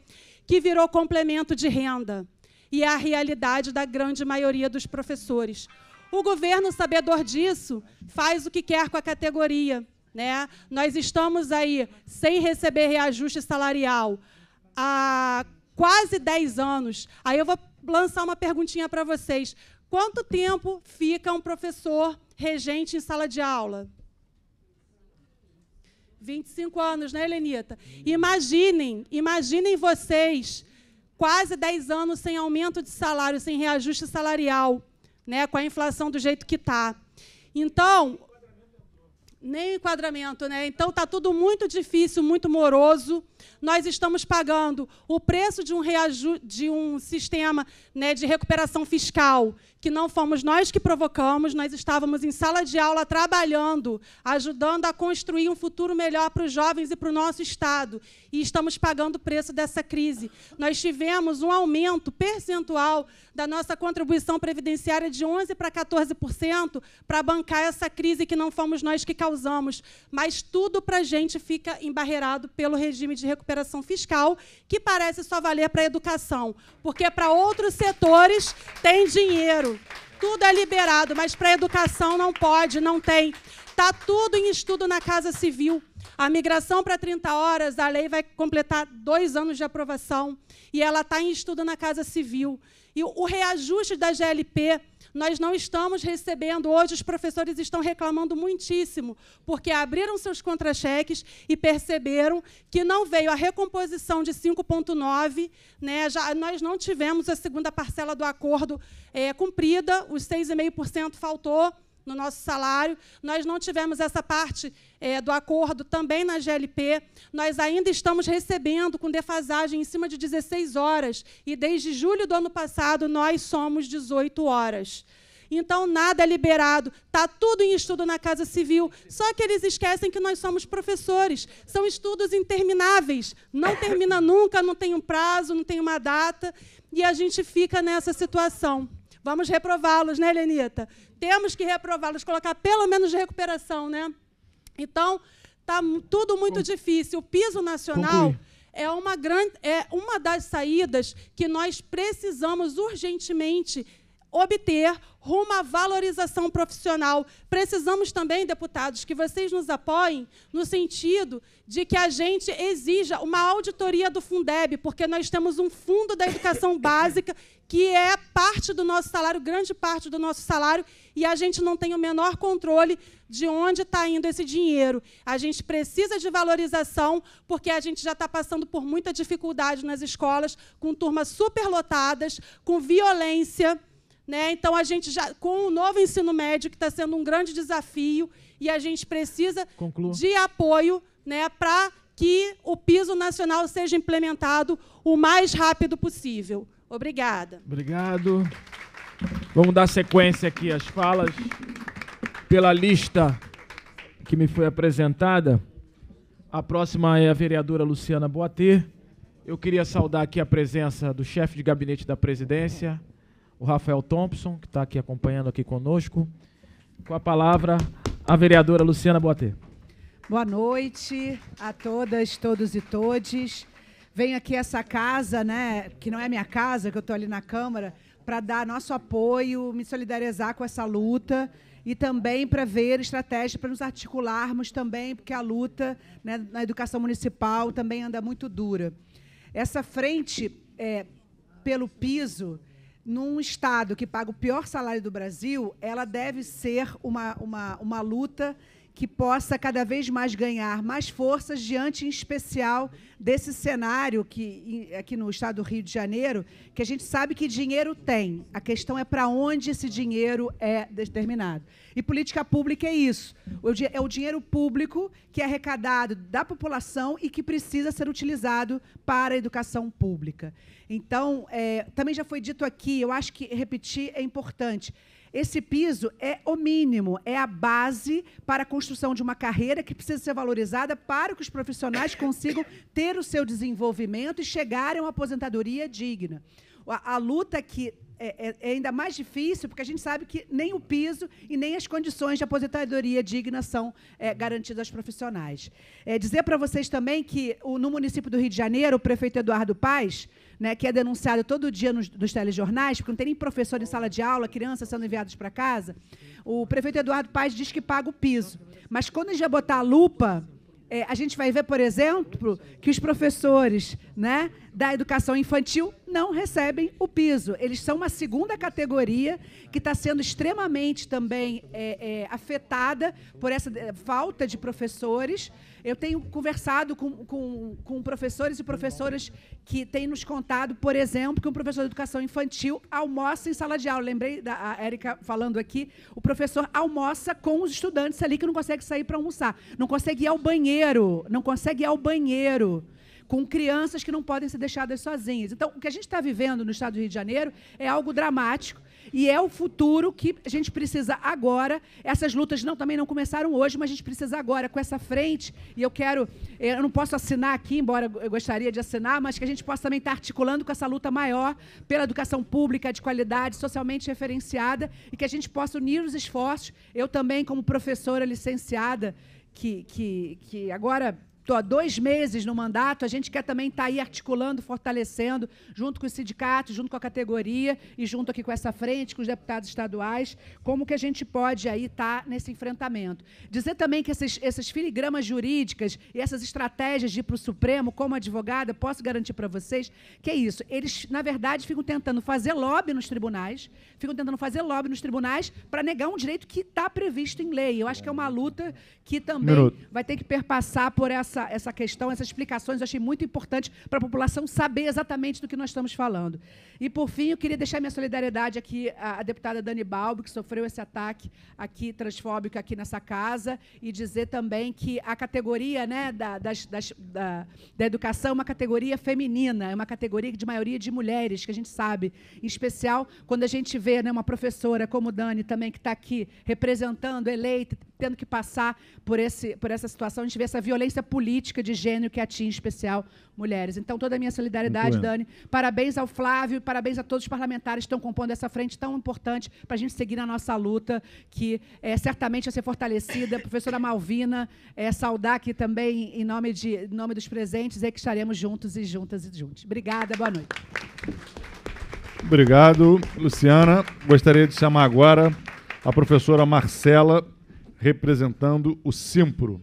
que virou complemento de renda. E é a realidade da grande maioria dos professores. O governo, sabedor disso, faz o que quer com a categoria. Né? Nós estamos aí sem receber reajuste salarial há quase 10 anos. Aí eu vou lançar uma perguntinha para vocês. Quanto tempo fica um professor regente em sala de aula? 25 anos, né, Helenita? Imaginem, imaginem vocês, quase 10 anos sem aumento de salário, sem reajuste salarial, né, com a inflação do jeito que está. Então, nem enquadramento, né? Então está tudo muito difícil, muito moroso. Nós estamos pagando o preço de um, de um sistema né, de recuperação fiscal que não fomos nós que provocamos, nós estávamos em sala de aula trabalhando, ajudando a construir um futuro melhor para os jovens e para o nosso Estado. E estamos pagando o preço dessa crise. Nós tivemos um aumento percentual da nossa contribuição previdenciária de 11% para 14% para bancar essa crise que não fomos nós que causamos. Mas tudo para a gente fica embarreirado pelo regime de recuperação fiscal, que parece só valer para a educação, porque para outros setores tem dinheiro. Tudo é liberado, mas para a educação não pode, não tem. Está tudo em estudo na Casa Civil. A migração para 30 horas, a lei vai completar dois anos de aprovação e ela está em estudo na Casa Civil. E o reajuste da GLP, nós não estamos recebendo. Hoje, os professores estão reclamando muitíssimo, porque abriram seus contra-cheques e perceberam que não veio a recomposição de 5,9. Né? Já, nós não tivemos a segunda parcela do acordo é, cumprida, os 6,5% faltou no nosso salário. Nós não tivemos essa parte é, do acordo também na GLP. Nós ainda estamos recebendo com defasagem em cima de 16 horas. E desde julho do ano passado, nós somos 18 horas. Então, nada é liberado, está tudo em estudo na Casa Civil. Só que eles esquecem que nós somos professores. São estudos intermináveis. Não termina nunca, não tem um prazo, não tem uma data. E a gente fica nessa situação. Vamos reprová-los, né, Lenita? temos que reprová-los, colocar pelo menos de recuperação. Né? Então, está tudo muito difícil. O piso nacional é uma, grande, é uma das saídas que nós precisamos urgentemente obter rumo à valorização profissional. Precisamos também, deputados, que vocês nos apoiem no sentido de que a gente exija uma auditoria do Fundeb, porque nós temos um fundo da educação básica que é parte do nosso salário, grande parte do nosso salário, e a gente não tem o menor controle de onde está indo esse dinheiro. A gente precisa de valorização, porque a gente já está passando por muita dificuldade nas escolas, com turmas superlotadas, com violência. Né? Então, a gente já, com o novo ensino médio, que está sendo um grande desafio, e a gente precisa Conclua. de apoio né, para que o piso nacional seja implementado o mais rápido possível. Obrigada. Obrigado. Vamos dar sequência aqui às falas. Pela lista que me foi apresentada, a próxima é a vereadora Luciana Boatê. Eu queria saudar aqui a presença do chefe de gabinete da presidência, o Rafael Thompson, que está aqui acompanhando aqui conosco. Com a palavra, a vereadora Luciana Boatê. Boa noite a todas, todos e todes. Venho aqui essa casa, né, que não é minha casa, que eu estou ali na Câmara, para dar nosso apoio, me solidarizar com essa luta e também para ver estratégias para nos articularmos também, porque a luta né, na educação municipal também anda muito dura. Essa frente é, pelo piso num Estado que paga o pior salário do Brasil, ela deve ser uma, uma, uma luta que possa cada vez mais ganhar mais forças diante, em especial, desse cenário que aqui no estado do Rio de Janeiro, que a gente sabe que dinheiro tem. A questão é para onde esse dinheiro é determinado. E política pública é isso. É o dinheiro público que é arrecadado da população e que precisa ser utilizado para a educação pública. Então, é, também já foi dito aqui, eu acho que repetir é importante. Esse piso é o mínimo, é a base para a construção de uma carreira que precisa ser valorizada para que os profissionais consigam ter o seu desenvolvimento e chegarem a uma aposentadoria digna. A, a luta que é, é, é, ainda mais difícil, porque a gente sabe que nem o piso e nem as condições de aposentadoria digna são é, garantidas aos profissionais. É, dizer para vocês também que o, no município do Rio de Janeiro, o prefeito Eduardo Paes né, que é denunciado todo dia nos, nos telejornais, porque não tem nem professor em sala de aula, crianças sendo enviadas para casa, o prefeito Eduardo Paes diz que paga o piso. Mas quando a gente vai botar a lupa, é, a gente vai ver, por exemplo, que os professores né, da educação infantil não recebem o piso. Eles são uma segunda categoria que está sendo extremamente também é, é, afetada por essa é, falta de professores. Eu tenho conversado com, com, com, professores e professoras que têm nos contado, por exemplo, que um professor de educação infantil almoça em sala de aula. Lembrei da Érica falando aqui, o professor almoça com os estudantes ali que não consegue sair para almoçar, não consegue ir ao banheiro, não consegue ir ao banheiro com crianças que não podem ser deixadas sozinhas. Então, o que a gente está vivendo no estado do Rio de Janeiro é algo dramático e é o futuro que a gente precisa agora. Essas lutas não também não começaram hoje, mas a gente precisa agora com essa frente. E eu quero, eu não posso assinar aqui, embora eu gostaria de assinar, mas que a gente possa também estar articulando com essa luta maior pela educação pública de qualidade, socialmente referenciada, e que a gente possa unir os esforços. Eu também, como professora licenciada, que, que, que agora Estou há dois meses no mandato, a gente quer também estar tá aí articulando, fortalecendo, junto com os sindicatos, junto com a categoria e junto aqui com essa frente, com os deputados estaduais, como que a gente pode aí estar tá nesse enfrentamento. Dizer também que esses, essas filigramas jurídicas e essas estratégias de ir para o Supremo, como advogada, posso garantir para vocês que é isso. Eles, na verdade, ficam tentando fazer lobby nos tribunais, ficam tentando fazer lobby nos tribunais para negar um direito que está previsto em lei. Eu acho que é uma luta que também Minuto. vai ter que perpassar por essa essa, questão, essas explicações, eu achei muito importante para a população saber exatamente do que nós estamos falando. E, por fim, eu queria deixar minha solidariedade aqui à, à deputada Dani Balbo, que sofreu esse ataque aqui transfóbico aqui nessa casa, e dizer também que a categoria né, da, das, das, da, da educação é uma categoria feminina, é uma categoria de maioria de mulheres, que a gente sabe. Em especial, quando a gente vê né, uma professora como Dani também, que está aqui representando, eleita, tendo que passar por, esse, por essa situação, a gente vê essa violência política política de gênero que atinge, em especial, mulheres. Então, toda a minha solidariedade, Dani. Parabéns ao Flávio, parabéns a todos os parlamentares que estão compondo essa frente tão importante para a gente seguir na nossa luta, que é, certamente vai ser fortalecida. Professora Malvina, é, saudar aqui também, em nome, de, em nome dos presentes, é que estaremos juntos e juntas e juntos. Obrigada, boa noite. Obrigado, Luciana. Gostaria de chamar agora a professora Marcela, representando o Simpro.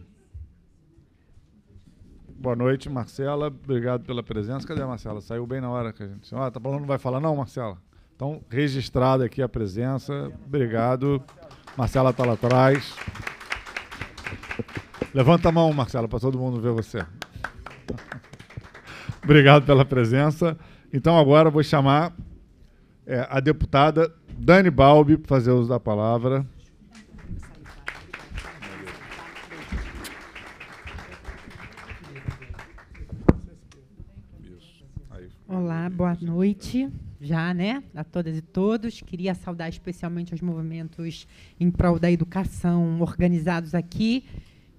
Boa noite, Marcela. Obrigado pela presença. Cadê a Marcela? Saiu bem na hora que a gente. Ah, tá falando, não vai falar, não, Marcela? Então, registrada aqui a presença. Obrigado. Marcela está lá atrás. Levanta a mão, Marcela, para todo mundo ver você. Obrigado pela presença. Então, agora vou chamar é, a deputada Dani Balbi fazer uso da palavra. Olá, boa noite. Já, né, a todas e todos. Queria saudar especialmente os movimentos em prol da educação organizados aqui,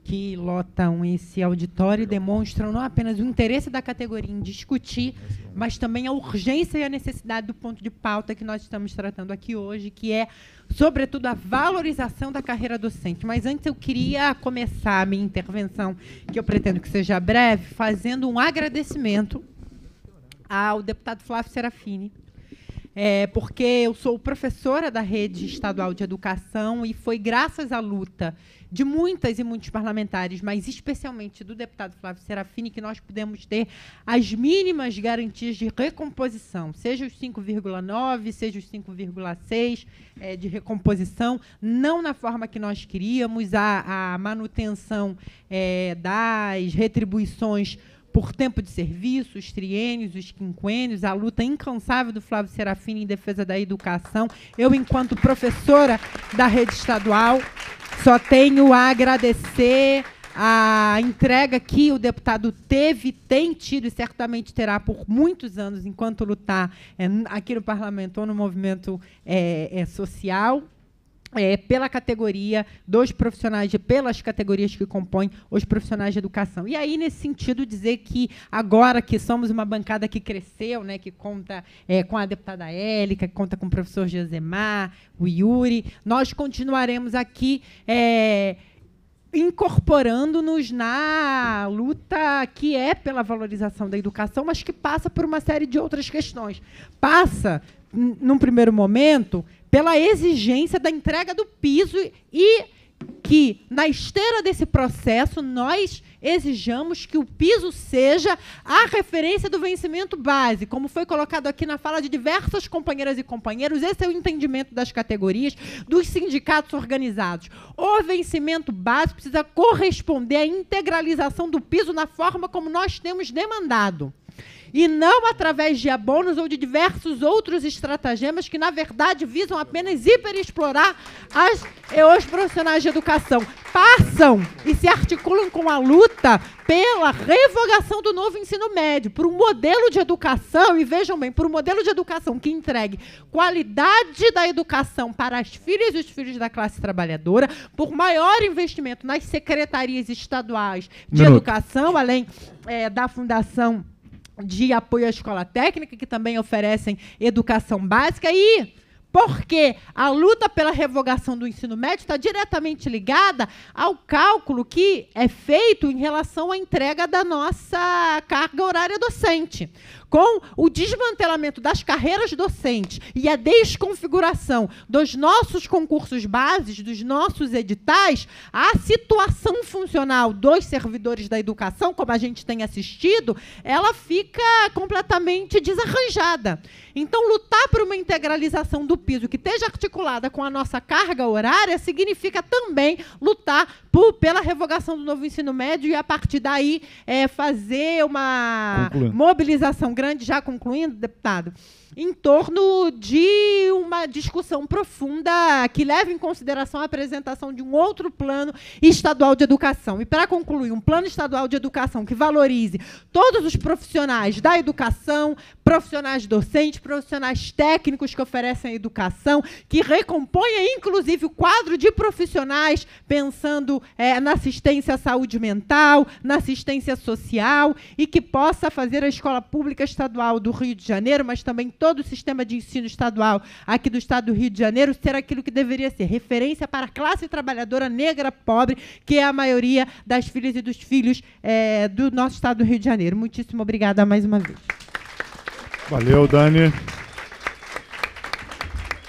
que lotam esse auditório e demonstram não apenas o interesse da categoria em discutir, mas também a urgência e a necessidade do ponto de pauta que nós estamos tratando aqui hoje, que é, sobretudo, a valorização da carreira docente. Mas antes eu queria começar a minha intervenção, que eu pretendo que seja breve, fazendo um agradecimento ao deputado Flávio Serafini, é, porque eu sou professora da rede estadual de educação e foi graças à luta de muitas e muitos parlamentares, mas especialmente do deputado Flávio Serafini, que nós pudemos ter as mínimas garantias de recomposição, seja os 5,9, seja os 5,6 é, de recomposição, não na forma que nós queríamos, a, a manutenção é, das retribuições por tempo de serviço, os triênios, os quinquênios, a luta incansável do Flávio Serafini em defesa da educação. Eu, enquanto professora da rede estadual, só tenho a agradecer a entrega que o deputado teve, tem tido e certamente terá por muitos anos, enquanto lutar é, aqui no parlamento ou no movimento é, é, social é, pela categoria dos profissionais, de, pelas categorias que compõem os profissionais de educação. E aí, nesse sentido, dizer que agora que somos uma bancada que cresceu, né, que conta é, com a deputada Élica, que conta com o professor Josemar, o Yuri, nós continuaremos aqui. É, incorporando-nos na luta que é pela valorização da educação, mas que passa por uma série de outras questões. Passa, num primeiro momento, pela exigência da entrega do piso e que, na esteira desse processo, nós exijamos que o piso seja a referência do vencimento base, como foi colocado aqui na fala de diversas companheiras e companheiros. Esse é o entendimento das categorias, dos sindicatos organizados. O vencimento base precisa corresponder à integralização do piso na forma como nós temos demandado. E não através de abonos ou de diversos outros estratagemas que, na verdade, visam apenas hiperexplorar as, os profissionais de educação. Passam e se articulam com a luta pela revogação do novo ensino médio, por um modelo de educação, e vejam bem, por um modelo de educação que entregue qualidade da educação para as filhas e os filhos da classe trabalhadora, por maior investimento nas secretarias estaduais de Minuto. educação, além é, da Fundação de Apoio à Escola Técnica, que também oferecem educação básica, e porque a luta pela revogação do ensino médio está diretamente ligada ao cálculo que é feito em relação à entrega da nossa carga horária docente com o desmantelamento das carreiras docentes e a desconfiguração dos nossos concursos bases, dos nossos editais, a situação funcional dos servidores da educação, como a gente tem assistido, ela fica completamente desarranjada. Então, lutar por uma integralização do piso que esteja articulada com a nossa carga horária significa também lutar por, pela revogação do novo ensino médio e, a partir daí, é, fazer uma mobilização grande, já concluindo, deputado, em torno de uma discussão profunda que leva em consideração a apresentação de um outro plano estadual de educação. E, para concluir, um plano estadual de educação que valorize todos os profissionais da educação, profissionais docentes, profissionais técnicos que oferecem educação, que recomponha, inclusive, o quadro de profissionais, pensando é, na assistência à saúde mental, na assistência social, e que possa fazer a escola pública estadual do Rio de Janeiro, mas também todo o sistema de ensino estadual aqui do estado do Rio de Janeiro ser aquilo que deveria ser referência para a classe trabalhadora negra pobre, que é a maioria das filhas e dos filhos é, do nosso estado do Rio de Janeiro. Muitíssimo obrigada mais uma vez. Valeu, Dani.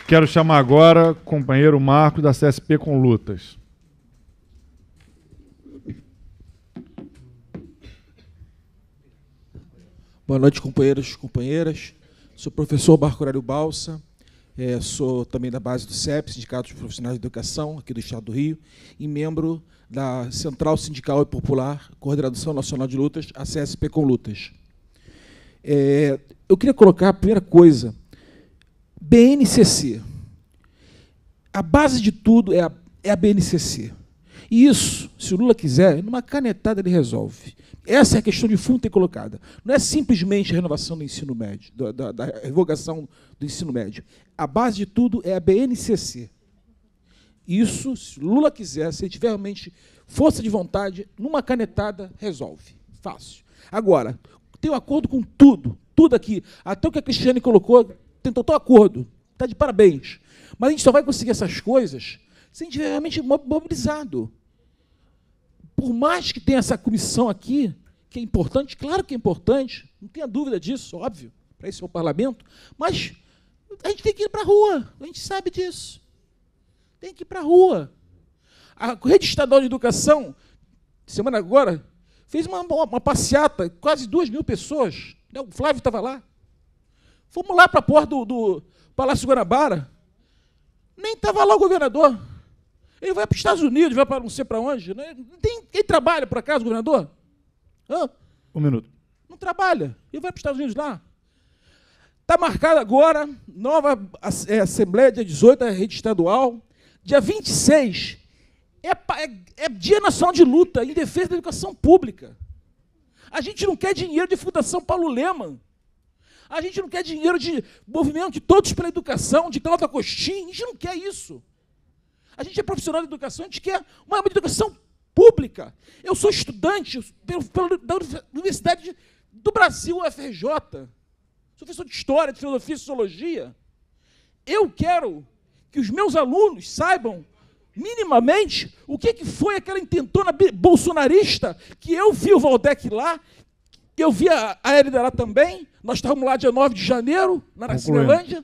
Quero chamar agora o companheiro Marco da CSP com Lutas. Boa noite, companheiros e companheiras. Sou professor Marco Aurélio Balsa, é, sou também da base do CEP, Sindicato dos Profissionais de Educação, aqui do Estado do Rio, e membro da Central Sindical e Popular, Coordenação Nacional de Lutas, a CSP com Lutas. É, eu queria colocar a primeira coisa, BNCC. A base de tudo é a, é a BNCC. E isso, se o Lula quiser, numa canetada ele resolve. Essa é a questão de fundo ter colocada. Não é simplesmente a renovação do ensino médio, da, da, da revogação do ensino médio. A base de tudo é a BNCC. Isso, se Lula quiser, se ele tiver realmente força de vontade, numa canetada, resolve. Fácil. Agora, tem um acordo com tudo, tudo aqui. Até o que a Cristiane colocou, tem total acordo. Está de parabéns. Mas a gente só vai conseguir essas coisas se a gente estiver realmente mobilizado. Por mais que tenha essa comissão aqui, que é importante, claro que é importante, não tenha dúvida disso, óbvio, para esse é o parlamento, mas a gente tem que ir para a rua, a gente sabe disso. Tem que ir para a rua. A Rede Estadual de Educação, semana agora, fez uma, uma passeata, quase duas mil pessoas. Né? O Flávio estava lá. Fomos lá para a porta do, do Palácio Guanabara. Nem estava lá o governador. Ele vai para os Estados Unidos, vai para não sei para onde. Né? Tem, quem trabalha, por acaso, governador? Hã? Um minuto. Não trabalha. E vai para os Estados Unidos lá. Está marcada agora, nova é, Assembleia, dia 18, da rede estadual. Dia 26 é, é, é Dia Nacional de Luta em defesa da educação pública. A gente não quer dinheiro de Fundação Paulo Leman. A gente não quer dinheiro de movimento de todos pela educação, de Cláudio Agostinho. A gente não quer isso. A gente é profissional de educação, a gente quer uma educação pública. Eu sou estudante pelo, pelo, da Universidade do Brasil, UFRJ. Sou professor de História, de Filosofia e Sociologia. Eu quero que os meus alunos saibam minimamente o que, que foi aquela intentona bolsonarista que eu vi o Valdec lá, que eu vi a, a Érida lá também, nós estávamos lá dia 9 de janeiro, na Cinelândia.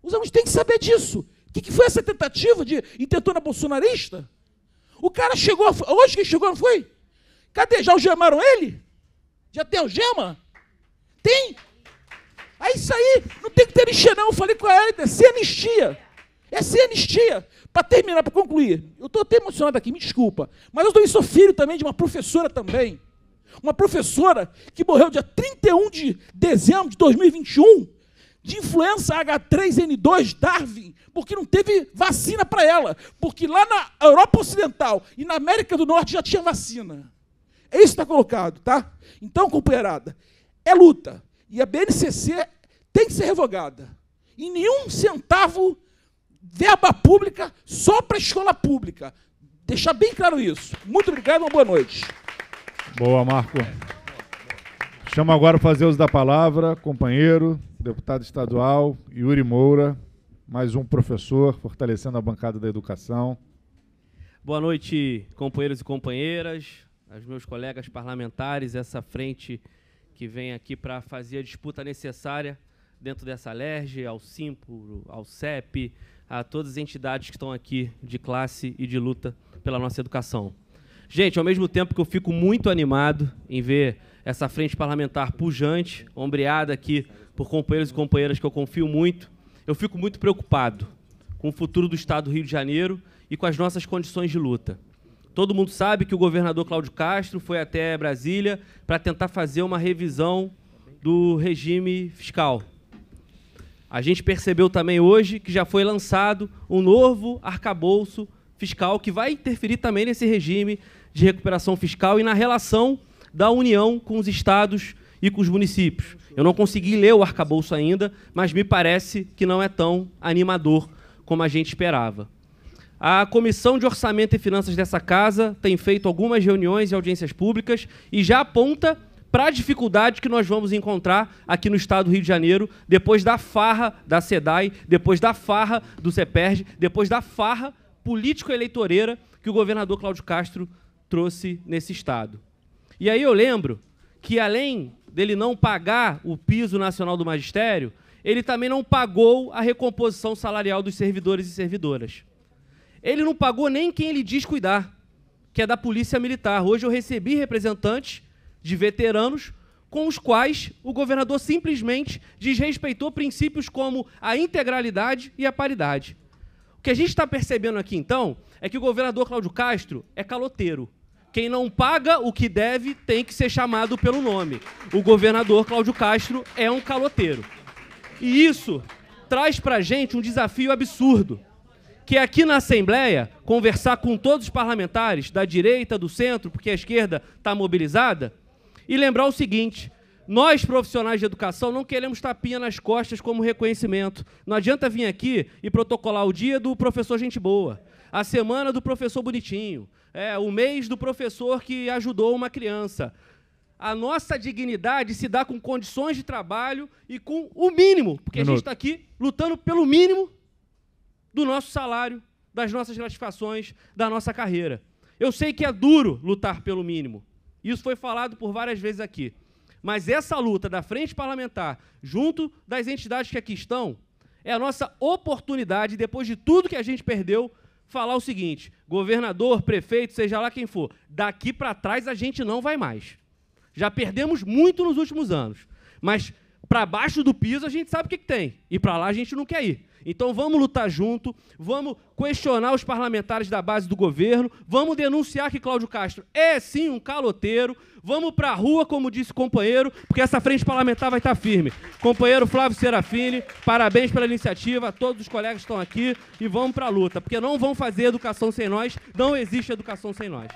Os alunos têm que saber disso. Que, que foi essa tentativa de intentona bolsonarista? O cara chegou, hoje que chegou, não foi? Cadê? Já algemaram ele? Já tem algema? Tem? Aí isso aí, não tem que ter anistia não. Eu falei com a Hélida, é sem anistia. É sem anistia. Para terminar, para concluir. Eu estou até emocionado aqui, me desculpa. Mas eu sou filho também de uma professora também. uma professora que morreu dia 31 de dezembro de 2021 de influenza H3N2 Darwin, porque não teve vacina para ela, porque lá na Europa Ocidental e na América do Norte já tinha vacina. É isso que está colocado, tá? Então, companheirada, é luta. E a BNCC tem que ser revogada. E nenhum centavo verba pública só para a escola pública. Deixar bem claro isso. Muito obrigado, uma boa noite. Boa, Marco. Chamo agora para fazer uso da palavra, companheiro, deputado estadual, Yuri Moura, mais um professor, fortalecendo a bancada da educação. Boa noite, companheiros e companheiras, aos meus colegas parlamentares, essa frente que vem aqui para fazer a disputa necessária dentro dessa LERJ, ao SIMPO, ao CEP, a todas as entidades que estão aqui de classe e de luta pela nossa educação. Gente, ao mesmo tempo que eu fico muito animado em ver essa frente parlamentar pujante, ombreada aqui por companheiros e companheiras que eu confio muito, eu fico muito preocupado com o futuro do Estado do Rio de Janeiro e com as nossas condições de luta. Todo mundo sabe que o governador Cláudio Castro foi até Brasília para tentar fazer uma revisão do regime fiscal. A gente percebeu também hoje que já foi lançado um novo arcabouço fiscal que vai interferir também nesse regime de recuperação fiscal e na relação da União com os estados e com os municípios. Eu não consegui ler o arcabouço ainda, mas me parece que não é tão animador como a gente esperava. A Comissão de Orçamento e Finanças dessa casa tem feito algumas reuniões e audiências públicas e já aponta para a dificuldade que nós vamos encontrar aqui no estado do Rio de Janeiro, depois da farra da SEDAI, depois da farra do CEPERJ, depois da farra político-eleitoreira que o governador Cláudio Castro trouxe nesse estado. E aí eu lembro que, além dele não pagar o piso nacional do magistério, ele também não pagou a recomposição salarial dos servidores e servidoras. Ele não pagou nem quem ele diz cuidar, que é da Polícia Militar. Hoje eu recebi representantes de veteranos com os quais o governador simplesmente desrespeitou princípios como a integralidade e a paridade. O que a gente está percebendo aqui, então, é que o governador Cláudio Castro é caloteiro. Quem não paga o que deve tem que ser chamado pelo nome. O governador Cláudio Castro é um caloteiro. E isso traz para a gente um desafio absurdo, que é aqui na Assembleia, conversar com todos os parlamentares, da direita, do centro, porque a esquerda está mobilizada, e lembrar o seguinte, nós, profissionais de educação, não queremos tapinha nas costas como reconhecimento. Não adianta vir aqui e protocolar o dia do professor gente boa, a semana do professor bonitinho, é, o mês do professor que ajudou uma criança. A nossa dignidade se dá com condições de trabalho e com o mínimo, porque Minuto. a gente está aqui lutando pelo mínimo do nosso salário, das nossas gratificações, da nossa carreira. Eu sei que é duro lutar pelo mínimo. Isso foi falado por várias vezes aqui. Mas essa luta da frente parlamentar, junto das entidades que aqui estão, é a nossa oportunidade, depois de tudo que a gente perdeu, falar o seguinte: governador, prefeito, seja lá quem for, daqui para trás a gente não vai mais. Já perdemos muito nos últimos anos, mas para baixo do piso a gente sabe o que, que tem, e para lá a gente não quer ir. Então vamos lutar junto, vamos questionar os parlamentares da base do governo, vamos denunciar que Cláudio Castro é sim um caloteiro, vamos para a rua, como disse o companheiro, porque essa frente parlamentar vai estar firme. Companheiro Flávio Serafini, parabéns pela iniciativa, todos os colegas estão aqui e vamos para a luta, porque não vão fazer educação sem nós, não existe educação sem nós.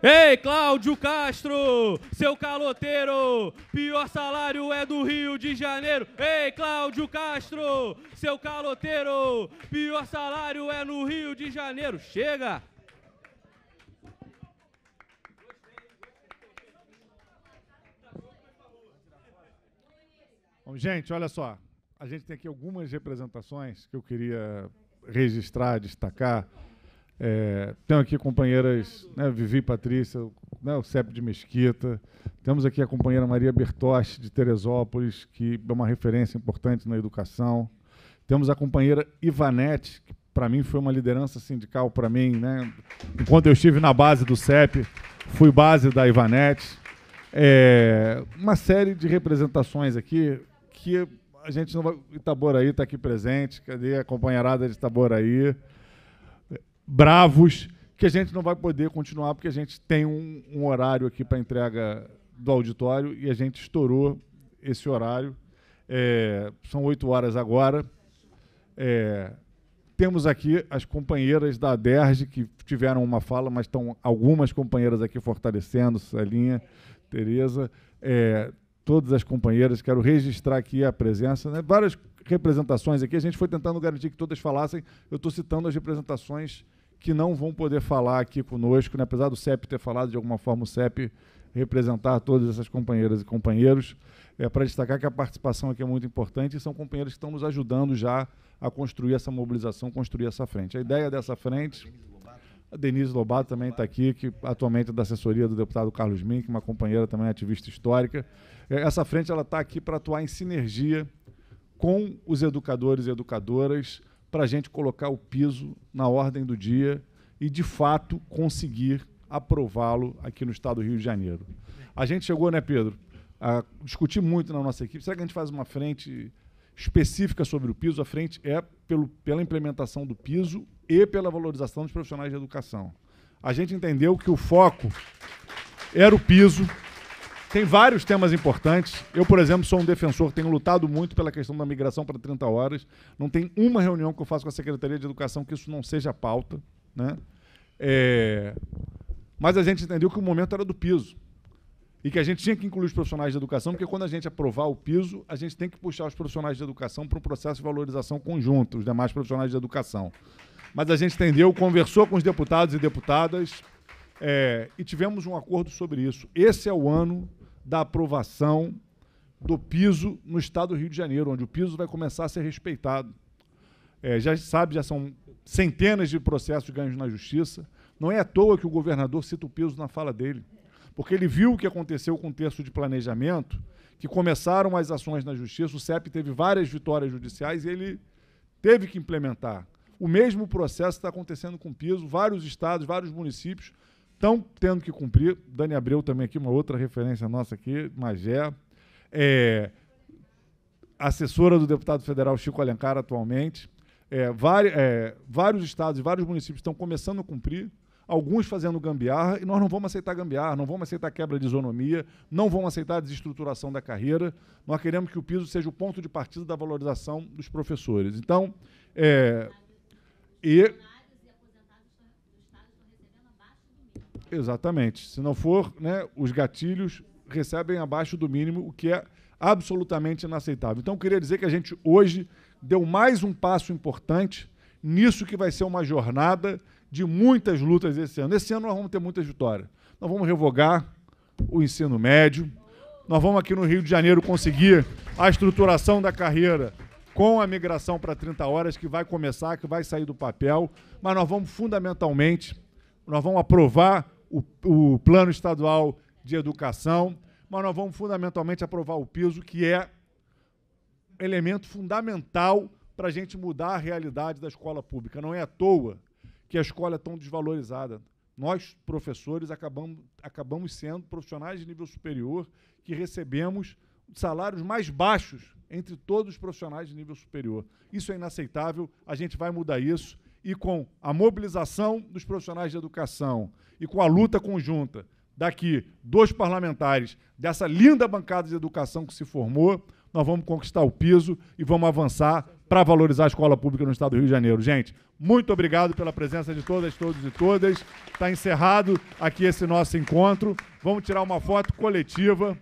Ei, Cláudio Castro, seu caloteiro, pior salário é do Rio de Janeiro. Ei, Cláudio Castro, seu caloteiro, pior salário é no Rio de Janeiro. Chega! Bom, gente, olha só. A gente tem aqui algumas representações que eu queria registrar, destacar. É, tenho aqui companheiras, né, Vivi Patrícia, né, o CEP de Mesquita. Temos aqui a companheira Maria Bertotti, de Teresópolis, que é uma referência importante na educação. Temos a companheira Ivanete, que para mim foi uma liderança sindical para mim. Né? Enquanto eu estive na base do CEP, fui base da Ivanete. É, uma série de representações aqui que a gente não vai... Itaboraí está aqui presente. Cadê a companheirada de Itaboraí? Bravos, que a gente não vai poder continuar, porque a gente tem um, um horário aqui para entrega do auditório e a gente estourou esse horário. É, são oito horas agora. É, temos aqui as companheiras da DERJ que tiveram uma fala, mas estão algumas companheiras aqui fortalecendo, Celinha, Tereza, é, todas as companheiras, quero registrar aqui a presença, né? várias representações aqui, a gente foi tentando garantir que todas falassem, eu estou citando as representações que não vão poder falar aqui conosco, né? apesar do CEP ter falado de alguma forma, o CEP representar todas essas companheiras e companheiros, é, para destacar que a participação aqui é muito importante e são companheiros que estão nos ajudando já a construir essa mobilização, construir essa frente. A ideia dessa frente. A Denise Lobato também está aqui, que atualmente é da assessoria do deputado Carlos Mink, uma companheira também ativista histórica. É, essa frente ela está aqui para atuar em sinergia com os educadores e educadoras para a gente colocar o piso na ordem do dia e, de fato, conseguir aprová-lo aqui no estado do Rio de Janeiro. A gente chegou, né, Pedro, a discutir muito na nossa equipe. Será que a gente faz uma frente específica sobre o piso? A frente é pelo, pela implementação do piso e pela valorização dos profissionais de educação. A gente entendeu que o foco era o piso. Tem vários temas importantes. Eu, por exemplo, sou um defensor, tenho lutado muito pela questão da migração para 30 horas. Não tem uma reunião que eu faço com a Secretaria de Educação que isso não seja pauta. Né? É... Mas a gente entendeu que o momento era do piso. E que a gente tinha que incluir os profissionais de educação, porque quando a gente aprovar o piso, a gente tem que puxar os profissionais de educação para um processo de valorização conjunto, os demais profissionais de educação. Mas a gente entendeu, conversou com os deputados e deputadas é, e tivemos um acordo sobre isso. Esse é o ano da aprovação do piso no estado do Rio de Janeiro, onde o piso vai começar a ser respeitado. É, já sabe, já são centenas de processos ganhos na justiça. Não é à toa que o governador cita o piso na fala dele, porque ele viu o que aconteceu com o texto de planejamento, que começaram as ações na justiça, o CEP teve várias vitórias judiciais e ele teve que implementar. O mesmo processo está acontecendo com o piso, vários estados, vários municípios estão tendo que cumprir. Dani Abreu também aqui, uma outra referência nossa aqui, Magé. É, assessora do deputado federal Chico Alencar atualmente. É, vários, é, vários estados e vários municípios estão começando a cumprir alguns fazendo gambiarra, e nós não vamos aceitar gambiarra, não vamos aceitar quebra de isonomia, não vamos aceitar a desestruturação da carreira. Nós queremos que o piso seja o ponto de partida da valorização dos professores. Então, é, e Exatamente. Se não for, né, os gatilhos recebem abaixo do mínimo, o que é absolutamente inaceitável. Então, queria dizer que a gente hoje deu mais um passo importante nisso que vai ser uma jornada de muitas lutas esse ano. Esse ano nós vamos ter muitas vitórias. Nós vamos revogar o ensino médio. Nós vamos aqui no Rio de Janeiro conseguir a estruturação da carreira com a migração para 30 horas, que vai começar, que vai sair do papel. Mas nós vamos fundamentalmente, nós vamos aprovar o, o plano estadual de educação, mas nós vamos fundamentalmente aprovar o piso, que é elemento fundamental para a gente mudar a realidade da escola pública. Não é à toa que a escola é tão desvalorizada. Nós, professores, acabamos, acabamos sendo profissionais de nível superior que recebemos salários mais baixos entre todos os profissionais de nível superior. Isso é inaceitável, a gente vai mudar isso e com a mobilização dos profissionais de educação e com a luta conjunta daqui dos parlamentares dessa linda bancada de educação que se formou, nós vamos conquistar o piso e vamos avançar para valorizar a escola pública no estado do Rio de Janeiro. Gente, muito obrigado pela presença de todas, todos e todas. Está encerrado aqui esse nosso encontro. Vamos tirar uma foto coletiva.